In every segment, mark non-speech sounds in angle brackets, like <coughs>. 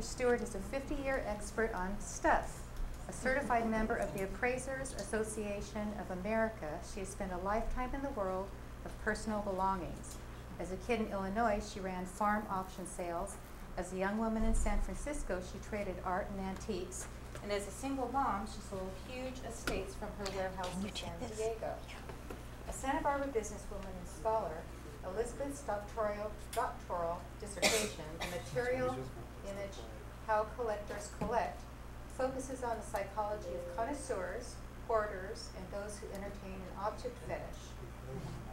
Dr. Stewart is a 50-year expert on stuff. A certified member of the Appraisers Association of America, she has spent a lifetime in the world of personal belongings. As a kid in Illinois, she ran farm auction sales. As a young woman in San Francisco, she traded art and antiques. And as a single mom, she sold huge estates from her warehouse in San Diego. A Santa Barbara businesswoman and scholar, Elizabeth's doctoral, doctoral dissertation, The Material Image How Collectors Collect, focuses on the psychology of connoisseurs, hoarders, and those who entertain an object fetish.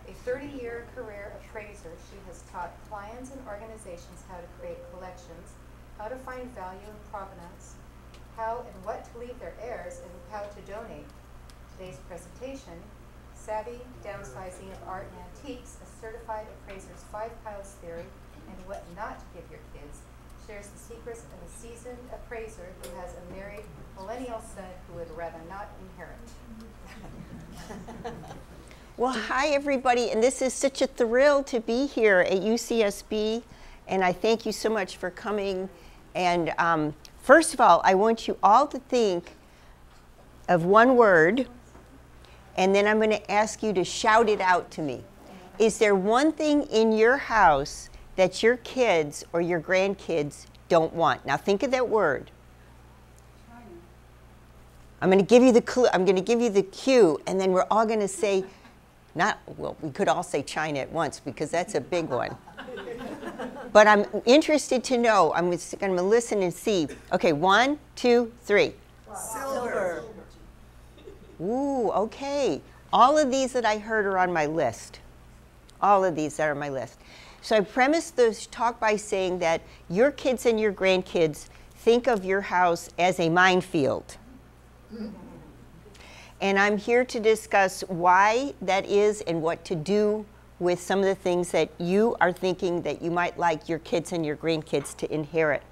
A 30-year career appraiser, she has taught clients and organizations how to create collections, how to find value and provenance, how and what to leave their heirs, and how to donate. Today's presentation, Savvy Downsizing of Art and Antiques, a certified appraiser's five piles theory, and what not to give your kids, shares the secrets of a seasoned appraiser who has a married millennial son who would rather not inherit. <laughs> Well, hi everybody, and this is such a thrill to be here at UCSB, and I thank you so much for coming. And um, first of all, I want you all to think of one word, and then I'm going to ask you to shout it out to me. Is there one thing in your house that your kids or your grandkids don't want? Now think of that word. I'm going to give you the clue. I'm going to give you the cue, and then we're all going to say not, well, we could all say China at once because that's a big one. <laughs> but I'm interested to know, I'm going to listen and see. Okay, one, two, three. Silver. Ooh, okay. All of these that I heard are on my list. All of these are on my list. So I premised this talk by saying that your kids and your grandkids think of your house as a minefield and I'm here to discuss why that is and what to do with some of the things that you are thinking that you might like your kids and your grandkids to inherit.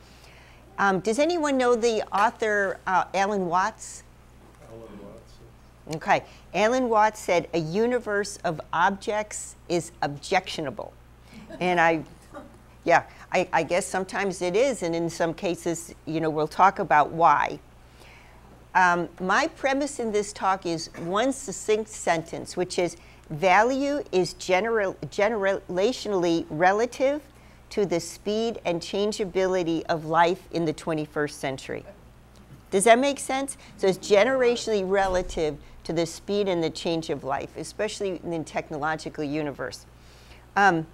Um, does anyone know the author uh, Alan Watts? Alan Watts. Okay. Alan Watts said a universe of objects is objectionable. And I, yeah, I, I guess sometimes it is, and in some cases, you know, we'll talk about why. Um, my premise in this talk is one succinct sentence, which is value is general, generationally relative to the speed and changeability of life in the 21st century. Does that make sense? So it's generationally relative to the speed and the change of life, especially in the technological universe. Um,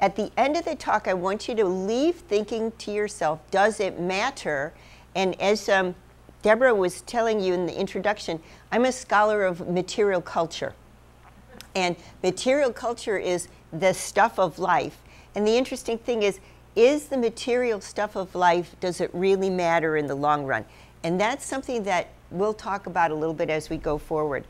at the end of the talk, I want you to leave thinking to yourself, does it matter? And as um, Deborah was telling you in the introduction, I'm a scholar of material culture. And material culture is the stuff of life. And the interesting thing is, is the material stuff of life, does it really matter in the long run? And that's something that we'll talk about a little bit as we go forward.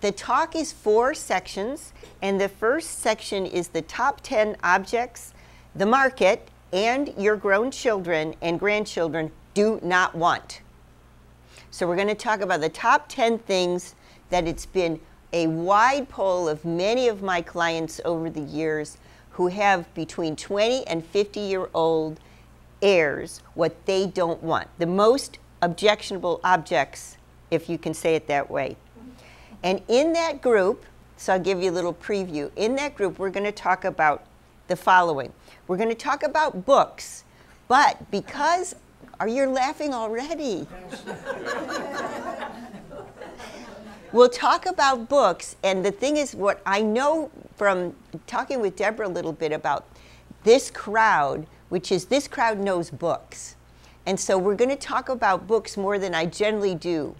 The talk is four sections, and the first section is the top 10 objects the market and your grown children and grandchildren do not want. So we're going to talk about the top 10 things that it's been a wide poll of many of my clients over the years who have between 20 and 50 year old heirs what they don't want. The most objectionable objects, if you can say it that way. And in that group, so I'll give you a little preview. In that group, we're going to talk about the following. We're going to talk about books, but because are you laughing already? <laughs> we'll talk about books, and the thing is, what I know from talking with Deborah a little bit about this crowd, which is this crowd knows books. And so we're going to talk about books more than I generally do.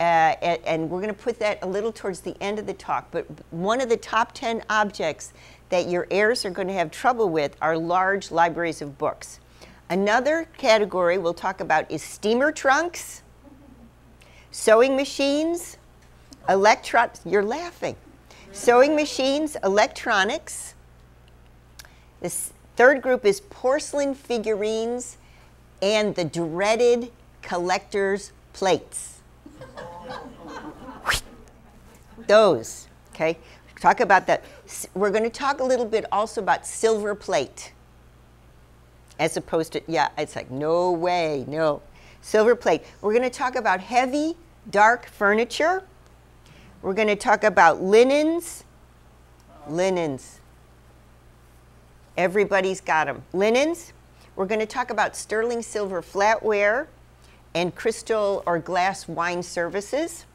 Uh, and, and, we're going to put that a little towards the end of the talk. But one of the top 10 objects that your heirs are going to have trouble with are large libraries of books. Another category we'll talk about is steamer trunks, sewing machines, electron, you're laughing. Sewing machines, electronics. This third group is porcelain figurines and the dreaded collector's plates. Those, okay? Talk about that. We're going to talk a little bit also about silver plate as opposed to, yeah, it's like, no way, no. Silver plate. We're going to talk about heavy, dark furniture. We're going to talk about linens. Linens. Everybody's got them. Linens. We're going to talk about sterling silver flatware and crystal or glass wine services.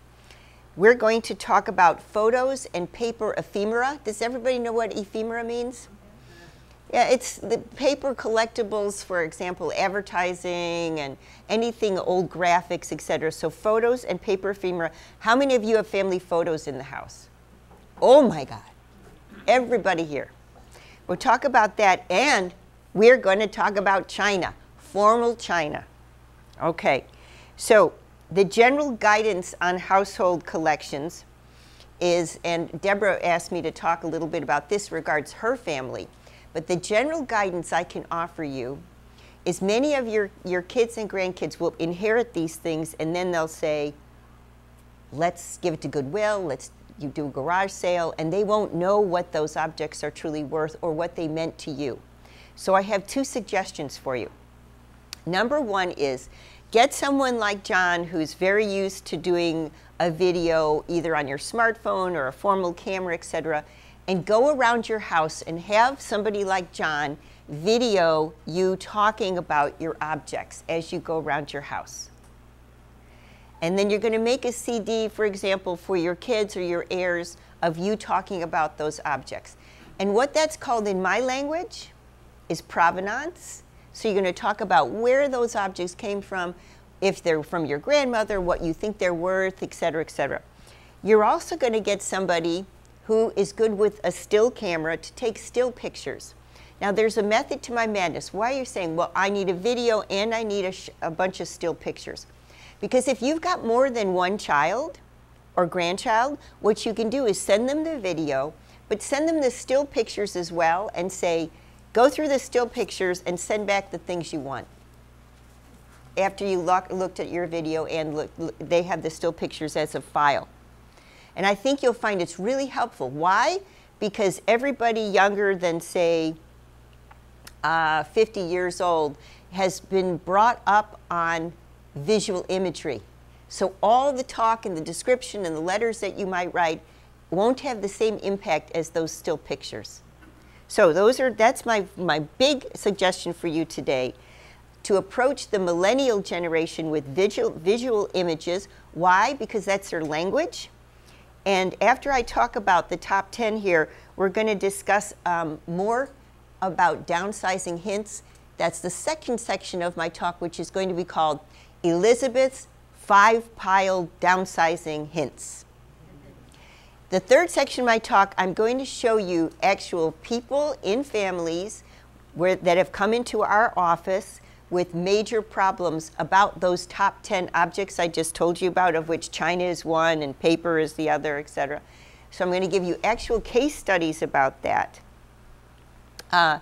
We're going to talk about photos and paper ephemera. Does everybody know what ephemera means? Yeah, it's the paper collectibles, for example, advertising and anything old graphics, etc. So photos and paper ephemera. How many of you have family photos in the house? Oh my God. Everybody here. We'll talk about that and we're going to talk about China, formal China. Okay. So the general guidance on household collections is, and Deborah asked me to talk a little bit about this regards her family. But the general guidance I can offer you is many of your, your kids and grandkids will inherit these things and then they'll say, let's give it to Goodwill, let's you do a garage sale, and they won't know what those objects are truly worth or what they meant to you. So I have two suggestions for you. Number one is get someone like John who's very used to doing a video either on your smartphone or a formal camera, etc and go around your house and have somebody like John video you talking about your objects as you go around your house. And then you're going to make a CD, for example, for your kids or your heirs of you talking about those objects. And what that's called in my language is provenance. So you're going to talk about where those objects came from, if they're from your grandmother, what you think they're worth, et cetera, et cetera. You're also going to get somebody who is good with a still camera to take still pictures. Now there's a method to my madness. Why are you saying, well, I need a video and I need a, a bunch of still pictures? Because if you've got more than one child or grandchild, what you can do is send them the video, but send them the still pictures as well and say, go through the still pictures and send back the things you want. After you look, looked at your video and look, they have the still pictures as a file. And I think you'll find it's really helpful. Why? Because everybody younger than, say, uh, 50 years old has been brought up on visual imagery. So all the talk and the description and the letters that you might write won't have the same impact as those still pictures. So those are that's my my big suggestion for you today to approach the millennial generation with visual visual images. Why? Because that's their language. And after I talk about the top 10 here, we're going to discuss um, more about downsizing hints. That's the second section of my talk, which is going to be called Elizabeth's Five Pile Downsizing Hints. The third section of my talk, I'm going to show you actual people in families where, that have come into our office with major problems about those top 10 objects I just told you about, of which China is one and paper is the other, etc. So I'm going to give you actual case studies about that. Uh,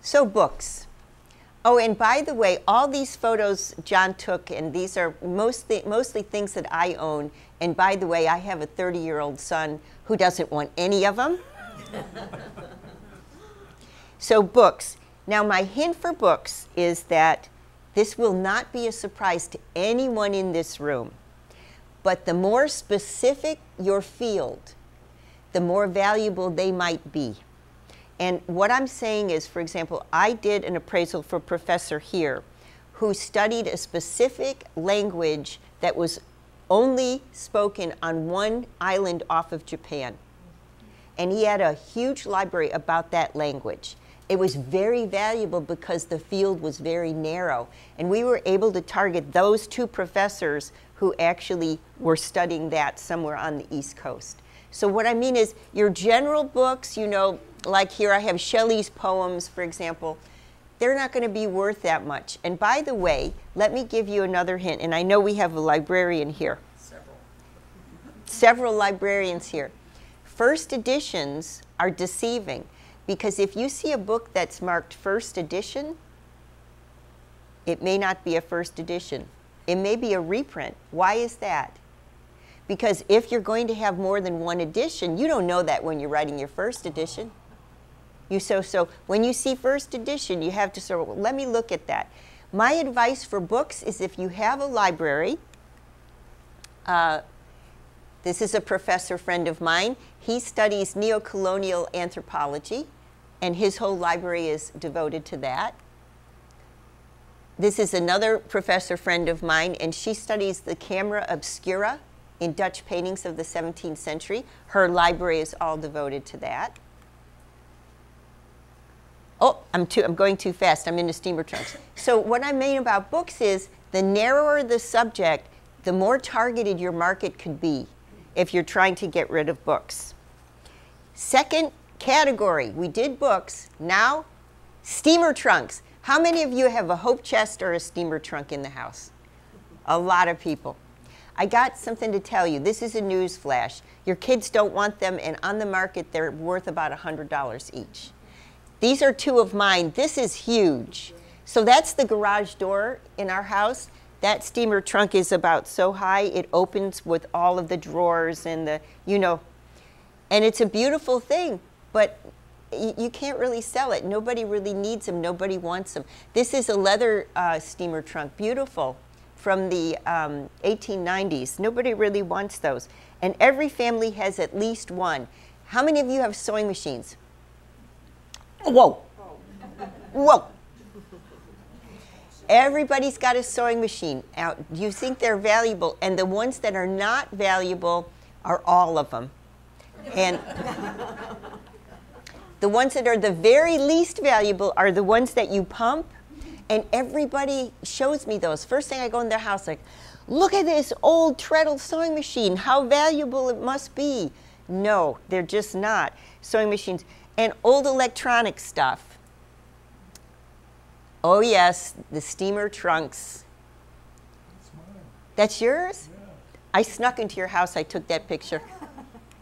so books. Oh, and by the way, all these photos John took, and these are mostly, mostly things that I own. And by the way, I have a 30-year-old son who doesn't want any of them. so books. Now, my hint for books is that this will not be a surprise to anyone in this room. But the more specific your field, the more valuable they might be. And what I'm saying is, for example, I did an appraisal for a professor here who studied a specific language that was only spoken on one island off of Japan. And he had a huge library about that language it was very valuable because the field was very narrow. And we were able to target those two professors who actually were studying that somewhere on the East Coast. So what I mean is your general books, you know, like here I have Shelley's poems, for example, they're not going to be worth that much. And by the way, let me give you another hint, and I know we have a librarian here. Several. Several librarians here. First editions are deceiving because if you see a book that's marked first edition, it may not be a first edition. It may be a reprint. Why is that? Because if you're going to have more than one edition, you don't know that when you're writing your first edition. You so so when you see first edition, you have to sort of let me look at that. My advice for books is if you have a library. Uh, this is a professor friend of mine. He studies neocolonial anthropology, and his whole library is devoted to that. This is another professor friend of mine, and she studies the camera obscura in Dutch paintings of the 17th century. Her library is all devoted to that. Oh, I'm, too, I'm going too fast. I'm into steamer trunks. So, what I mean about books is the narrower the subject, the more targeted your market could be if you're trying to get rid of books. Second category, we did books. Now, steamer trunks. How many of you have a hope chest or a steamer trunk in the house? A lot of people. I got something to tell you. This is a news flash. Your kids don't want them, and on the market, they're worth about $100 each. These are two of mine. This is huge. So that's the garage door in our house. That steamer trunk is about so high, it opens with all of the drawers and the, you know, and it's a beautiful thing, but you can't really sell it. Nobody really needs them. Nobody wants them. This is a leather uh, steamer trunk, beautiful, from the um, 1890s. Nobody really wants those. And every family has at least one. How many of you have sewing machines? Whoa. Whoa. Everybody's got a sewing machine. Now, you think they're valuable, and the ones that are not valuable are all of them. And the ones that are the very least valuable are the ones that you pump, and everybody shows me those. First thing I go in their house, like, look at this old treadle sewing machine, how valuable it must be. No, they're just not. Sewing machines and old electronic stuff. Oh, yes, the steamer trunks. That's mine. That's yours? Yeah. I snuck into your house, I took that picture.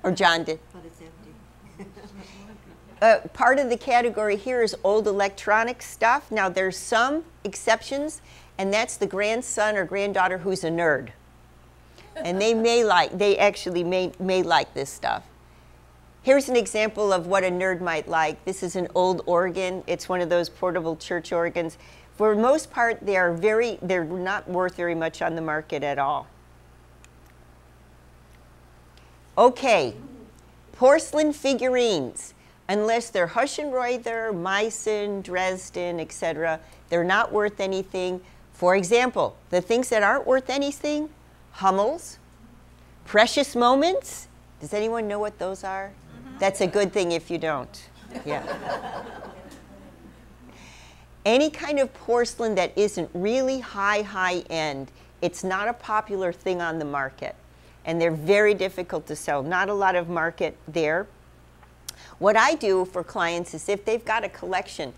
Or John did. <laughs> But it's empty. <laughs> Uh, part of the category here is old electronic stuff. Now, there's some exceptions, and that's the grandson or granddaughter who's a nerd. And they may like, they actually may, may like this stuff. Here's an example of what a nerd might like. This is an old organ. It's one of those portable church organs. For the most part, they are very, they're not worth very much on the market at all. Okay, porcelain figurines, unless they're Hutschenreuther, Meissen, Dresden, etc., they're not worth anything. For example, the things that aren't worth anything, Hummels, precious moments. Does anyone know what those are? That's a good thing if you don't. Yeah. Any kind of porcelain that isn't really high, high end, it's not a popular thing on the market. And they're very difficult to sell. Not a lot of market there. What I do for clients is if they've got a collection,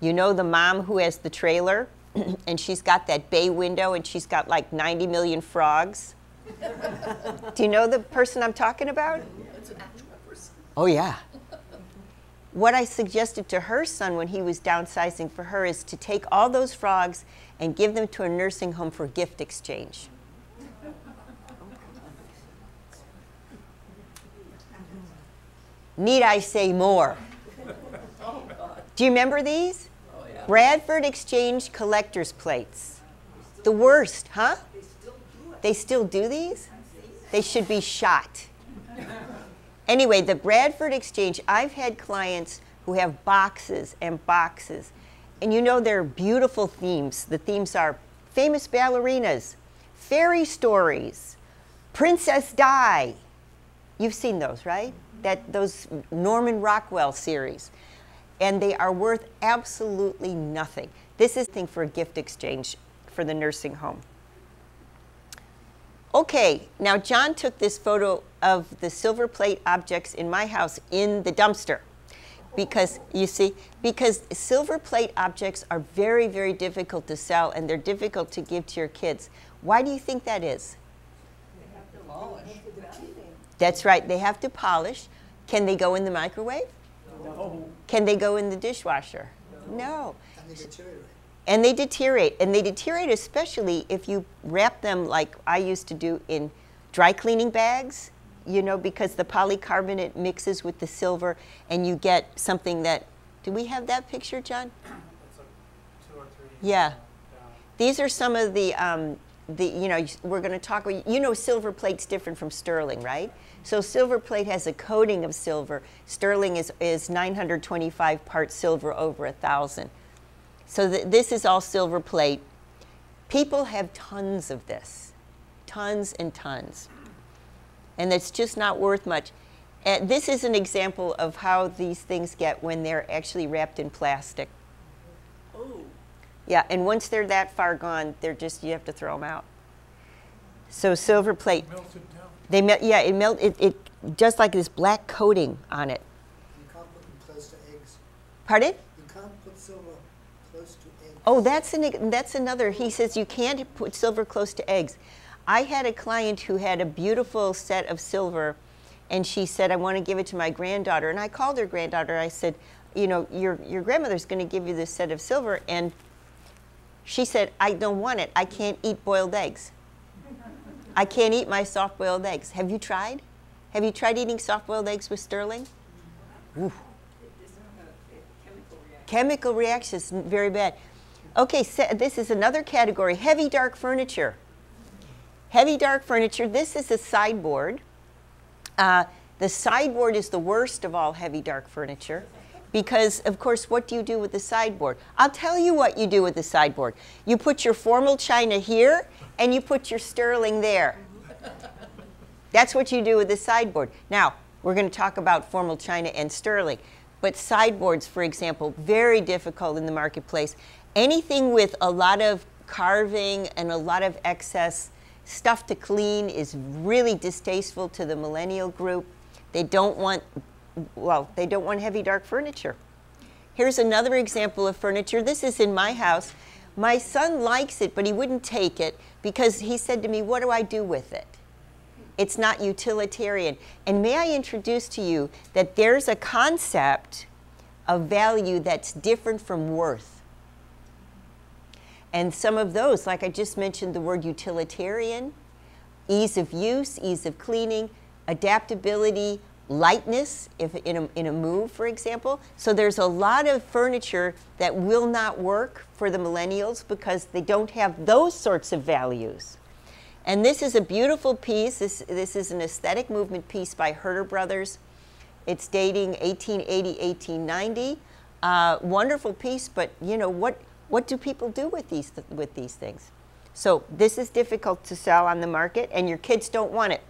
you know the mom who has the trailer <clears throat> and she's got that bay window and she's got like 90 million frogs. do you know the person I'm talking about? Oh, yeah. What I suggested to her son when he was downsizing for her is to take all those frogs and give them to a nursing home for gift exchange. Need I say more? Do you remember these? Bradford Exchange collector's plates. The worst, huh? They still do these? They should be shot. Anyway, the Bradford Exchange, I've had clients who have boxes and boxes. And you know they're beautiful themes. The themes are famous ballerinas, fairy stories, Princess Di. You've seen those, right? That those Norman Rockwell series. And they are worth absolutely nothing. This is thing for a gift exchange for the nursing home. Okay, now John took this photo of the silver plate objects in my house in the dumpster. Because, you see, because silver plate objects are very, very difficult to sell and they're difficult to give to your kids. Why do you think that is? They have to polish. That's right, they have to polish. Can they go in the microwave? No. Can they go in the dishwasher? No. Deteriorate. And they deteriorate. And they deteriorate especially if you wrap them like I used to do in dry cleaning bags, you know, because the polycarbonate mixes with the silver and you get something that Do we have that picture, John? Like two or three. Yeah. down. These are some of the, um, the you know, we're going to talk, you know, silver plate's different from sterling, right? So silver plate has a coating of silver. Sterling is, is 925 parts silver over a thousand. So th- this is all silver plate. People have tons of this, tons and tons. And it's just not worth much. And this is an example of how these things get when they're actually wrapped in plastic. Oh, Yeah, and once they're that far gone, they're just you have to throw them out. So silver plate, Melted down. they melt. Yeah, it melt. It, it just like this black coating on it. you can't put them close to eggs. Pardon? You can't put silver close to eggs. Oh, that's an that's another. He says you can't put silver close to eggs. I had a client who had a beautiful set of silver, and she said, "I want to give it to my granddaughter." And I called her granddaughter. I said, "You know, your your grandmother's going to give you this set of silver," and she said, "I don't want it. I can't eat boiled eggs. I can't eat my soft-boiled eggs. Have you tried? Have you tried eating soft-boiled eggs with sterling?" Chemical reactions, very bad. Okay, so this is another category heavy dark furniture. Heavy dark furniture, this is a sideboard. Uh, the sideboard is the worst of all heavy dark furniture because, of course, what do you do with the sideboard? I'll tell you what you do with the sideboard. You put your formal china here and you put your sterling there. That's what you do with the sideboard. Now, we're going to talk about formal china and sterling, but sideboards, for example, very difficult in the marketplace. Anything with a lot of carving and a lot of excess stuff to clean is really distasteful to the millennial group. They don't want, well, they don't want heavy dark furniture. Here's another example of furniture. This is in my house. My son likes it, but he wouldn't take it because he said to me, What do I do with it? It's not utilitarian. And may I introduce to you that there's a concept of value that's different from worth. And some of those, like I just mentioned the word utilitarian, ease of use, ease of cleaning, adaptability, lightness if in a, in a move, for example. So there's a lot of furniture that will not work for the millennials because they don't have those sorts of values. And this is a beautiful piece. This, this is an aesthetic movement piece by Herter Brothers. It's dating 1880, 1890. Uh, wonderful piece, but you know what? What do people do with these th- with these things? So this is difficult to sell on the market, and your kids don't want it.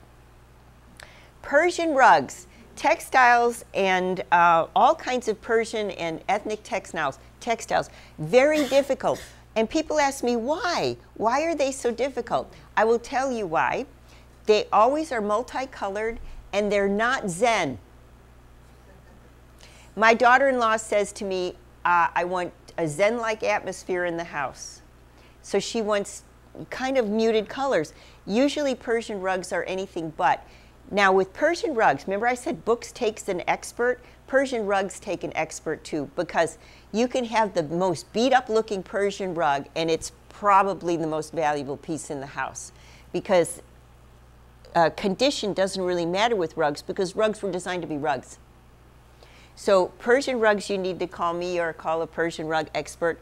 Persian rugs, textiles, and uh, all kinds of Persian and ethnic textiles. Textiles, very <laughs> difficult. And people ask me why. Why are they so difficult? I will tell you why. They always are multicolored, and they're not Zen. My daughter-in-law says to me, uh, "I want a Zen-like atmosphere in the house." So she wants kind of muted colors. Usually Persian rugs are anything but. Now with Persian rugs, remember I said books takes an expert? Persian rugs take an expert too because you can have the most beat up looking Persian rug and it's probably the most valuable piece in the house because uh, condition doesn't really matter with rugs because rugs were designed to be rugs. So Persian rugs, you need to call me or call a Persian rug expert.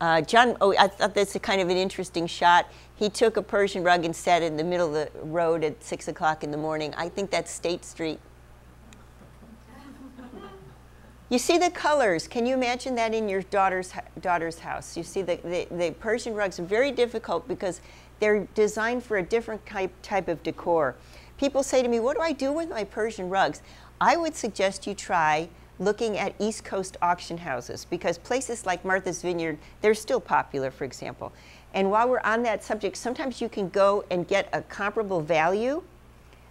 Uh, John, oh, I thought that's a kind of an interesting shot. He took a Persian rug and sat in the middle of the road at six o'clock in the morning. I think that's State Street. You see the colors. Can you imagine that in your daughter's daughter's house? You see the, the, the Persian rugs are very difficult because they're designed for a different type type of decor. People say to me, "What do I do with my Persian rugs?" I would suggest you try looking at East Coast auction houses because places like Martha's Vineyard, they're still popular, for example. And while we're on that subject, sometimes you can go and get a comparable value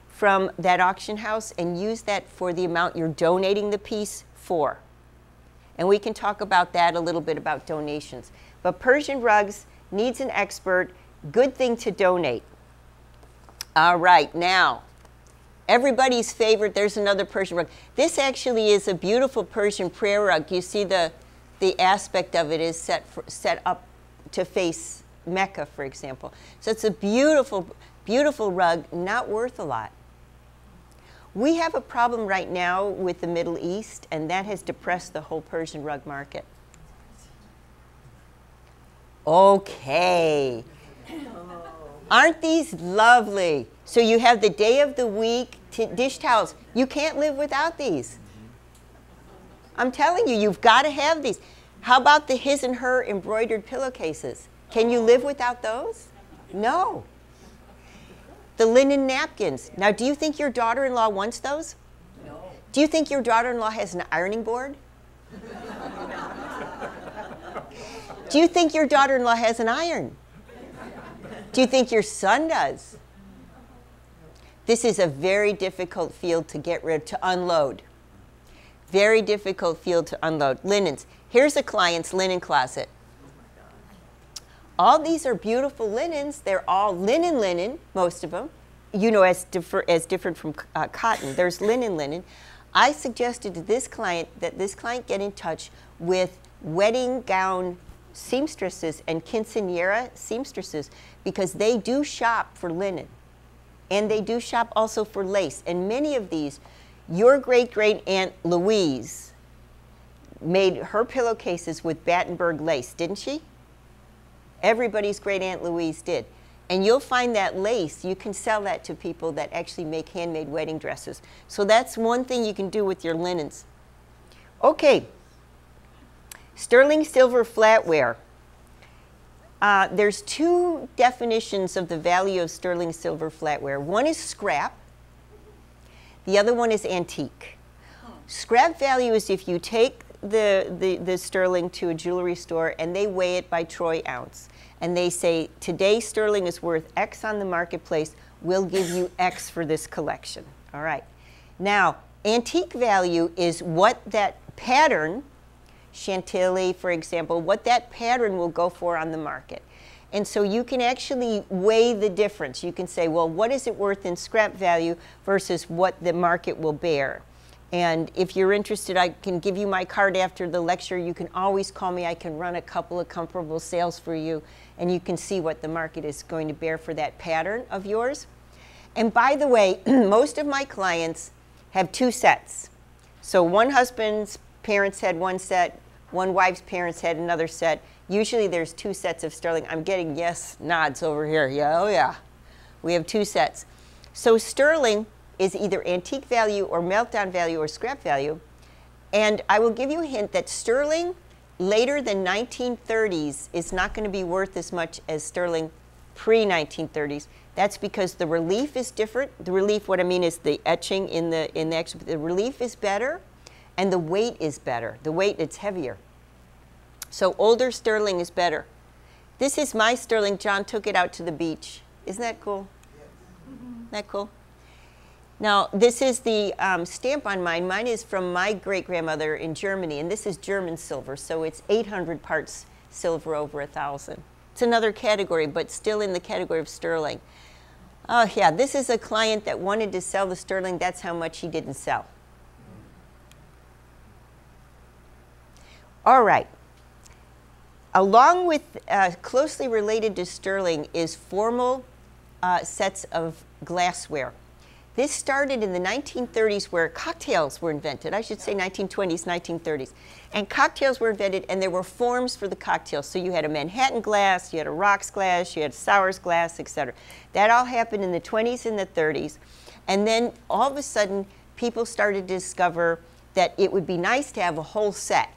from that auction house and use that for the amount you're donating the piece for. And we can talk about that a little bit about donations. But Persian rugs needs an expert, good thing to donate. All right, now, everybody's favorite, there's another Persian rug. This actually is a beautiful Persian prayer rug. You see the, the aspect of it is set, for, set up to face Mecca, for example. So it's a beautiful, beautiful rug, not worth a lot. We have a problem right now with the Middle East, and that has depressed the whole Persian rug market. Okay. <coughs> Aren't these lovely? So you have the day of the week dish towels. You can't live without these. I'm telling you, you've got to have these. How about the his and her embroidered pillowcases? Can you live without those? No. The linen napkins. Now, do you think your daughter in law wants those? No. Do you think your daughter in law has an ironing board? do you think your daughter in law has an iron? Do you think your son does? This is a very difficult field to get rid, to unload. Very difficult field to unload. Linens. Here's a client's linen closet. All these are beautiful linens. They're all linen linen, most of them. You know, as, differ, as different from uh, cotton. There's linen linen. I suggested to this client that this client get in touch with wedding gown seamstresses and quinceanera seamstresses because they do shop for linen. And they do shop also for lace. And many of these, your great great aunt Louise made her pillowcases with Battenberg lace, didn't she? Everybody's great aunt Louise did. And you'll find that lace, you can sell that to people that actually make handmade wedding dresses. So that's one thing you can do with your linens. Okay, sterling silver flatware. Uh, there's two definitions of the value of sterling silver flatware. One is scrap, the other one is antique. Scrap value is if you take the, the, the sterling to a jewelry store and they weigh it by troy ounce and they say, today sterling is worth X on the marketplace, we'll give you <laughs> X for this collection. All right. Now, antique value is what that pattern Chantilly, for example, what that pattern will go for on the market. And so you can actually weigh the difference. You can say, well, what is it worth in scrap value versus what the market will bear? And if you're interested, I can give you my card after the lecture. You can always call me. I can run a couple of comparable sales for you, and you can see what the market is going to bear for that pattern of yours. And by the way, <clears throat> most of my clients have two sets. So one husband's parents had one set, one wife's parents had another set. Usually there's two sets of sterling. I'm getting yes nods over here. Yeah, oh yeah. We have two sets. So sterling is either antique value or meltdown value or scrap value. And I will give you a hint that sterling later than 1930s is not going to be worth as much as sterling pre 1930s. That's because the relief is different. The relief, what I mean is the etching in the in the the relief is better and the weight is better. The weight, it's heavier. So older sterling is better. This is my sterling. John took it out to the beach. Isn't that cool? Isn't that cool? Now, this is the um, stamp on mine. Mine is from my great grandmother in Germany, and this is German silver, so it's 800 parts silver over a thousand. It's another category, but still in the category of sterling. Oh, yeah, this is a client that wanted to sell the sterling. That's how much he didn't sell. All right. Along with uh, closely related to sterling is formal uh, sets of glassware. This started in the 1930s where cocktails were invented. I should say 1920s, 1930s. And cocktails were invented and there were forms for the cocktails. So you had a Manhattan glass, you had a rocks glass, you had a sours glass, etc. That all happened in the 20s and the 30s. And then all of a sudden people started to discover that it would be nice to have a whole set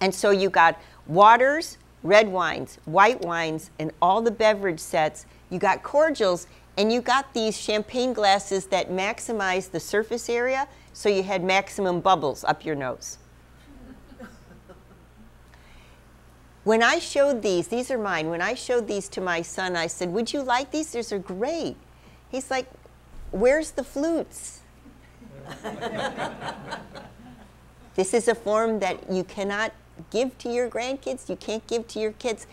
and so you got waters, red wines, white wines, and all the beverage sets. You got cordials, and you got these champagne glasses that maximize the surface area, so you had maximum bubbles up your nose. when I showed these, these are mine, when I showed these to my son, I said, Would you like these? These are great. He's like, Where's the flutes? <laughs> this is a form that you cannot give to your grandkids, you can't give to your kids.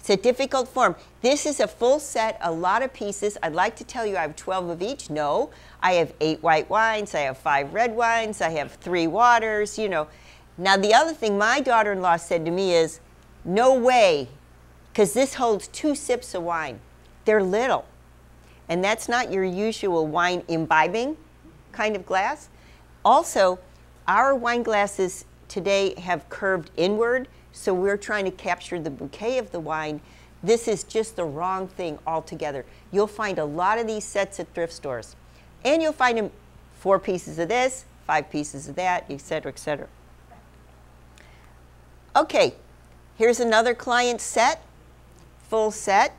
It's a difficult form. This is a full set, a lot of pieces. I'd like to tell you I have 12 of each. No, I have eight white wines, I have five red wines, I have three waters, you know. Now, the other thing my daughter in law said to me is, no way, because this holds two sips of wine. They're little. And that's not your usual wine imbibing. kind of glass. Also, our wine glasses today have curved inward, so we're trying to capture the bouquet of the wine. This is just the wrong thing altogether. You'll find a lot of these sets at thrift stores, and you'll find them four pieces of this, five pieces of that, et cetera, et cetera. Okay, here's another client set, full set.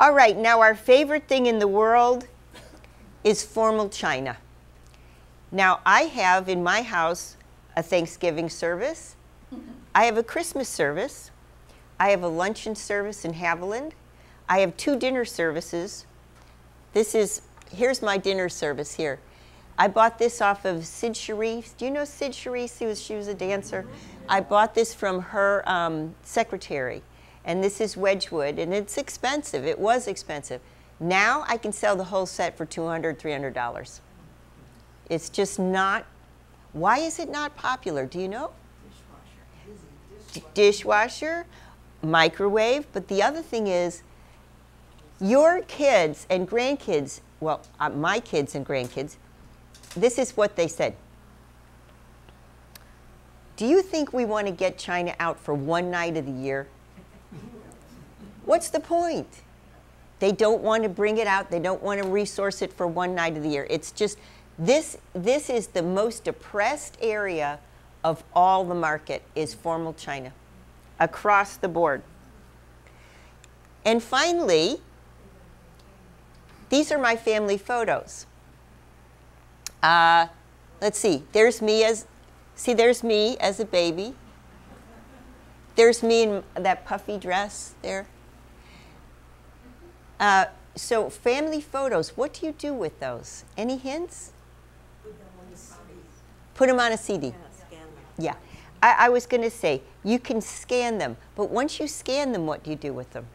All right, now our favorite thing in the world is formal china. Now, I have in my house a Thanksgiving service, I have a Christmas service, I have a luncheon service in Haviland, I have two dinner services. This is, here's my dinner service here. I bought this off of Cyd Charisse. Do you know Cyd Charisse? She was, she was a dancer. I bought this from her um, secretary. And this is Wedgwood, and it's expensive. It was expensive. Now I can sell the whole set for $200, $300. It's just not, why is it not popular? Do you know? Dishwasher, microwave, but the other thing is, your kids and grandkids, well, uh, my kids and grandkids, this is what they said. Do you think we want to get China out for one night of the year? What's the point? They don't want to bring it out. They don't want to resource it for one night of the year. It's just this this is the most depressed area of all the market is formal China across the board. And finally, these are my family photos. Uh, let's see. There's me as, see, there's me as a baby. There's me in that puffy dress there. Uh, so, family photos, what do you do with those? Any hints? Put them on a CD. Yeah. I, I was going to say, you can scan them, but once you scan them, what do you do with them?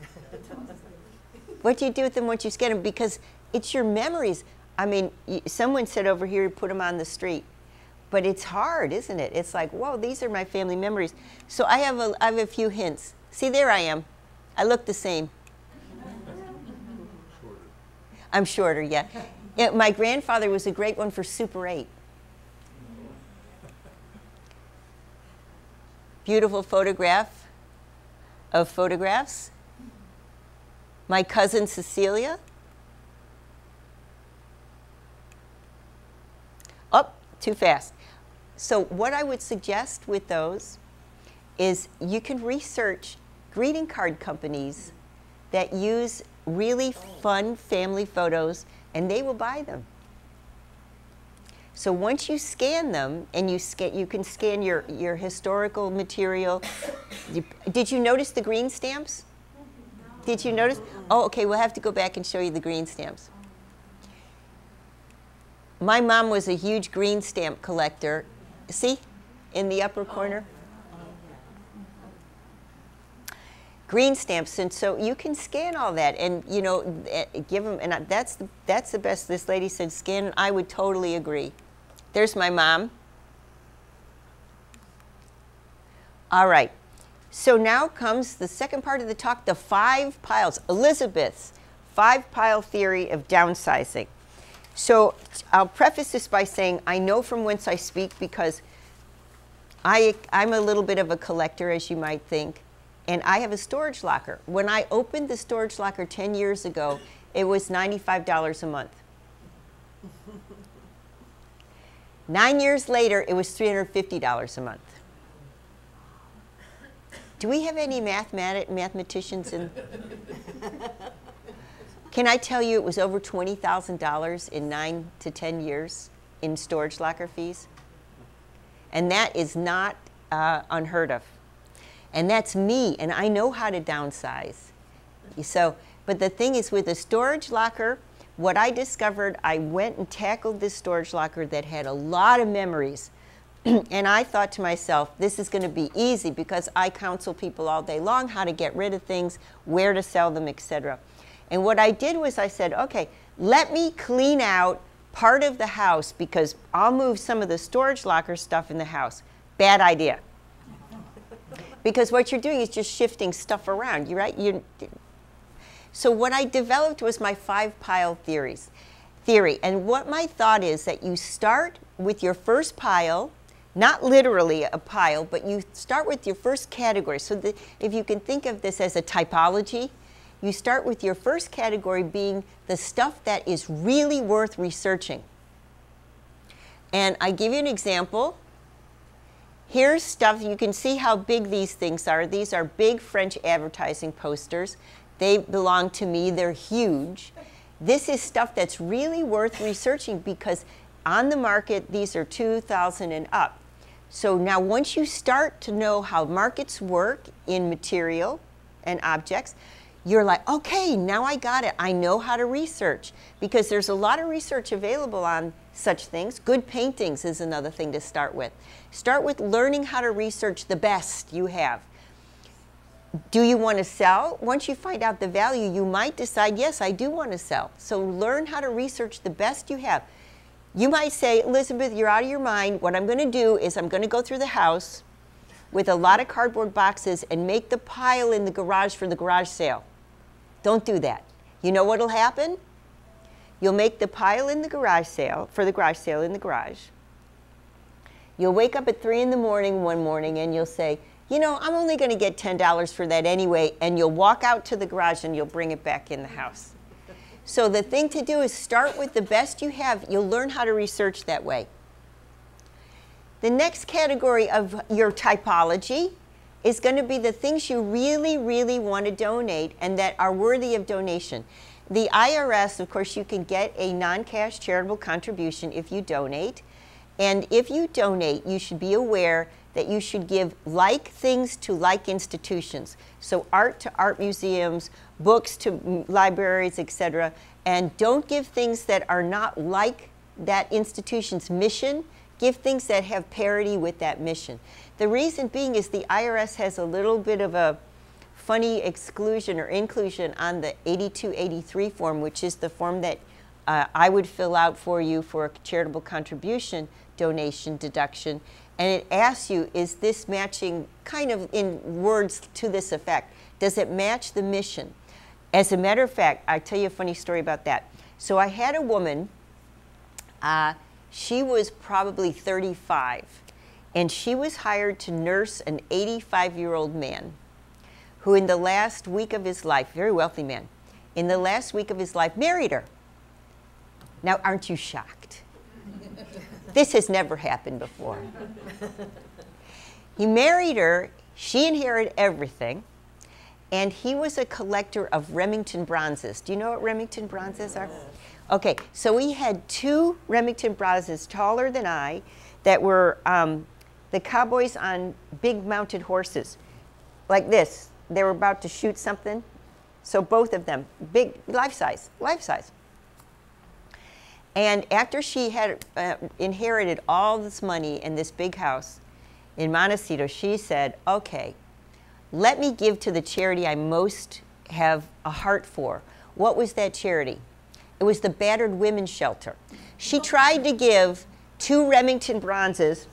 <laughs> what do you do with them once you scan them? Because it's your memories. I mean, someone said over here, put them on the street. But it's hard, isn't it? It's like, whoa, these are my family memories. So I have a, I have a few hints. See, there I am. I look the same. I'm shorter, yeah. yeah. My grandfather was a great one for Super 8. Beautiful photograph of photographs. My cousin Cecilia. Up, oh, too fast. So, what I would suggest with those is you can research greeting card companies that use really fun family photos and they will buy them. So once you scan them and you scan, you can scan your, your historical material. Did you notice the green stamps? Did you notice? Oh, okay, we'll have to go back and show you the green stamps. My mom was a huge green stamp collector. See, in the upper corner? green stamps and so you can scan all that and you know eh, give them and that's the, that's the best this lady said scan i would totally agree there's my mom all right so now comes the second part of the talk the five piles elizabeth's five pile theory of downsizing so i'll preface this by saying i know from whence i speak because I, i'm a little bit of a collector as you might think and I have a storage locker. When I opened the storage locker 10 years ago, it was $95 a month. Nine years later, it was $350 a month. Do we have any mathemat- mathematicians in? Can I tell you it was over $20,000 in nine to 10 years in storage locker fees? And that is not uh, unheard of. And that's me, and I know how to downsize. So, but the thing is, with a storage locker, what I discovered, I went and tackled this storage locker that had a lot of memories. <clears throat> and I thought to myself, this is going to be easy because I counsel people all day long how to get rid of things, where to sell them, etc. And what I did was I said, okay, let me clean out part of the house because I'll move some of the storage locker stuff in the house. Bad idea <laughs> because what you're doing is just shifting stuff around. You right? You. So what I developed was my five pile theories theory. And what my thought is that you start with your first pile, not literally a pile, but you start with your first category. So the, if you can think of this as a typology, you start with your first category being the stuff that is really worth researching. And I give you an example. Here's stuff, you can see how big these things are. These are big French advertising posters. They belong to me, they're huge. This is stuff that's really worth researching because on the market, these are 2000 and up. So now once you start to know how markets work in material and objects, you're like, okay, now I got it. I know how to research because there's a lot of research available on such things. Good paintings is another thing to start with. Start with learning how to research the best you have. Do you want to sell? Once you find out the value, you might decide, yes, I do want to sell. So learn how to research the best you have. You might say, Elizabeth, you're out of your mind. What I'm going to do is I'm going to go through the house with a lot of cardboard boxes and make the pile in the garage for the garage sale. Don't do that. You know what'll happen? You'll make the pile in the garage sale, for the garage sale in the garage. You'll wake up at 3 in the morning one morning and you'll say, you know, I'm only going to get $10 for that anyway, and you'll walk out to the garage and you'll bring it back in the house. So the thing to do is start with the best you have. You'll learn how to research that way. The next category of your typology is going to be the things you really, really want to donate and that are worthy of donation. The IRS, of course, you can get a non cash charitable contribution if you donate. And if you donate, you should be aware that you should give like things to like institutions. So, art to art museums, books to libraries, etc. And don't give things that are not like that institution's mission. Give things that have parity with that mission. The reason being is the IRS has a little bit of a funny exclusion or inclusion on the 8283 form, which is the form that uh, I would fill out for you for a charitable contribution donation deduction. And it asks you, is this matching, kind of in words to this effect, does it match the mission? As a matter of fact, I'll tell you a funny story about that. So I had a woman, uh, she was probably 35, and she was hired to nurse an 85 year old man who, in the last week of his life, very wealthy man, in the last week of his life, married her. Now, aren't you shocked? <laughs> this has never happened before. he married her, she inherited everything, and he was a collector of Remington bronzes. Do you know what Remington bronzes are? Okay, so we had two Remington bronzes taller than I that were um, the cowboys on big mounted horses, like this. They were about to shoot something. So both of them, big, life size, life size. And after she had uh, inherited all this money in this big house in Montecito, she said, okay, let me give to the charity I most have a heart for. What was that charity? It was the Battered Women's Shelter. She tried to give two Remington bronzes.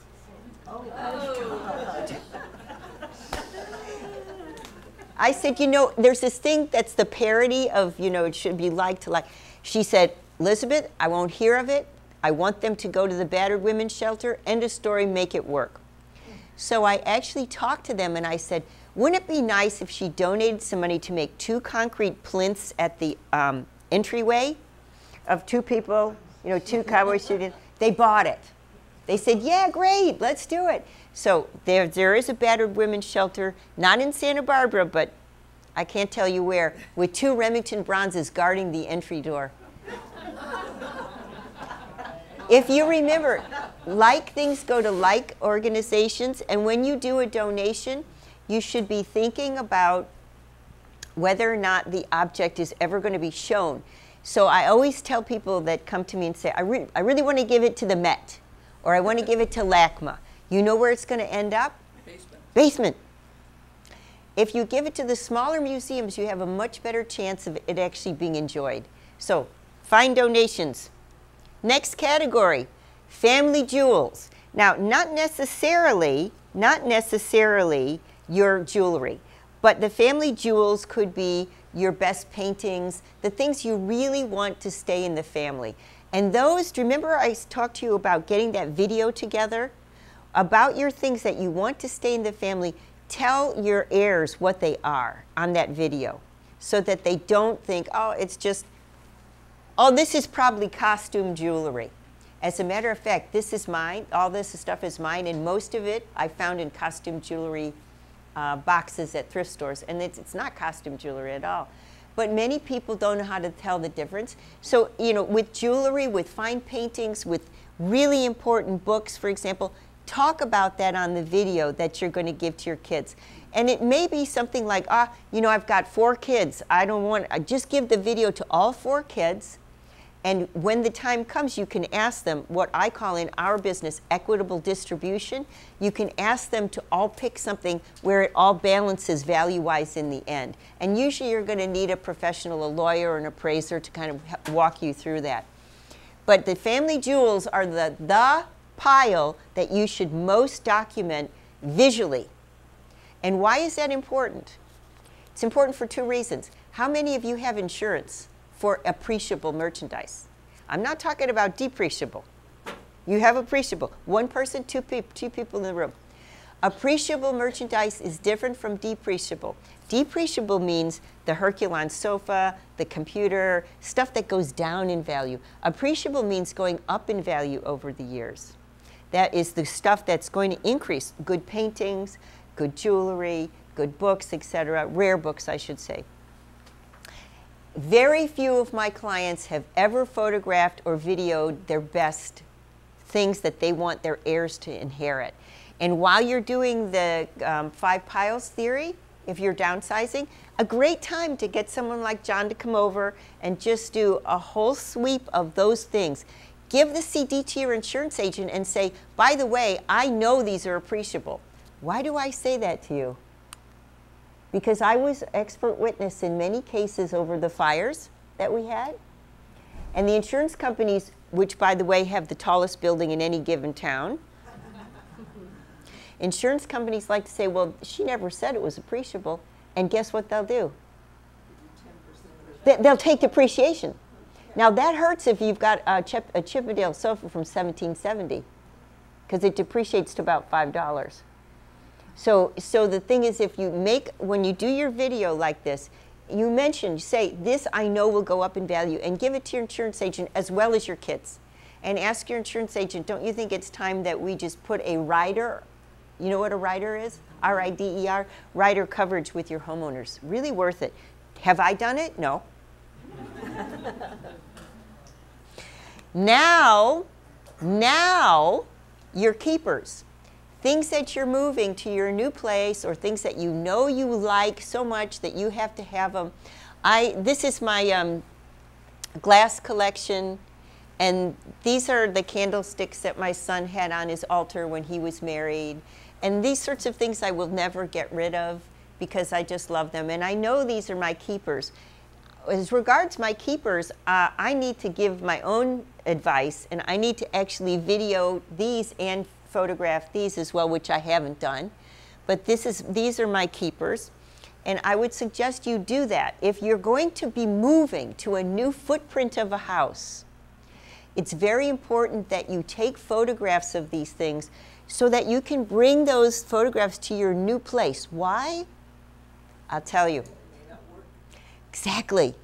I said, you know, there's this thing that's the parody of, you know, it should be like to like. She said, Elizabeth, I won't hear of it. I want them to go to the battered women's shelter. End of story, make it work. So I actually talked to them and I said, wouldn't it be nice if she donated some money to make two concrete plinths at the um, entryway of two people, you know, two cowboy students? They bought it. They said, yeah, great, let's do it. So there, there is a battered women's shelter, not in Santa Barbara, but I can't tell you where, with two Remington bronzes guarding the entry door. If you remember, like things go to like organizations, and when you do a donation, you should be thinking about whether or not the object is ever going to be shown. So I always tell people that come to me and say, I, re- I really want to give it to the Met, or I want to give it to LACMA. You know where it's going to end up? Basement. Basement. If you give it to the smaller museums, you have a much better chance of it actually being enjoyed. So find donations. Next category, family jewels. Now, not necessarily, not necessarily your jewelry, but the family jewels could be your best paintings, the things you really want to stay in the family. And those, remember I talked to you about getting that video together? About your things that you want to stay in the family, tell your heirs what they are on that video so that they don't think, oh, it's just, oh, this is probably costume jewelry. As a matter of fact, this is mine. All this stuff is mine, and most of it I found in costume jewelry uh, boxes at thrift stores, and it's, it's not costume jewelry at all. But many people don't know how to tell the difference. So, you know, with jewelry, with fine paintings, with really important books, for example, talk about that on the video that you're going to give to your kids. And it may be something like, ah, you know, I've got four kids. I don't want, I just give the video to all four kids. And when the time comes, you can ask them what I call in our business equitable distribution. You can ask them to all pick something where it all balances value wise in the end. And usually you're going to need a professional, a lawyer, an appraiser to kind of walk you through that. But the family jewels are the, the pile that you should most document visually. And why is that important? It's important for two reasons. How many of you have insurance for appreciable merchandise? I'm not talking about depreciable. You have appreciable. One person, two, peop- two people in the room. Appreciable merchandise is different from depreciable. Depreciable means the Herculon sofa, the computer, stuff that goes down in value. Appreciable means going up in value over the years. That is the stuff that's going to increase good paintings, good jewelry, good books, etc., rare books, I should say. Very few of my clients have ever photographed or videoed their best things that they want their heirs to inherit. And while you're doing the um, five piles theory, if you're downsizing, a great time to get someone like John to come over and just do a whole sweep of those things. Give the CD to your insurance agent and say, by the way, I know these are appreciable. Why do I say that to you? Because I was expert witness in many cases over the fires that we had. And the insurance companies, which by the way have the tallest building in any given town, <laughs> insurance companies like to say, well, she never said it was appreciable. And guess what they'll do? They- They'll take depreciation. Now that hurts if you've got a, Chip, a Chippendale sofa from 1770, because it depreciates to about five dollars. So, so the thing is, if you make when you do your video like this, you mention, say, "This I know will go up in value," and give it to your insurance agent as well as your kids, and ask your insurance agent, "Don't you think it's time that we just put a rider? You know what a rider is? R-I-D-E-R, rider coverage with your homeowners. Really worth it. Have I done it? No. <laughs> Now, now, your keepers. Things that you're moving to your new place or things that you know you like so much that you have to have them. I, this is my um, glass collection, and these are the candlesticks that my son had on his altar when he was married. And these sorts of things I will never get rid of because I just love them. And I know these are my keepers as regards my keepers, uh, I need to give my own advice, and I need to actually video these and photograph these as well, which I haven't done. But this is these are my keepers, and I would suggest you do that if you're going to be moving to a new footprint of a house. It's very important that you take photographs of these things so that you can bring those photographs to your new place. Why? I'll tell you. Exactly.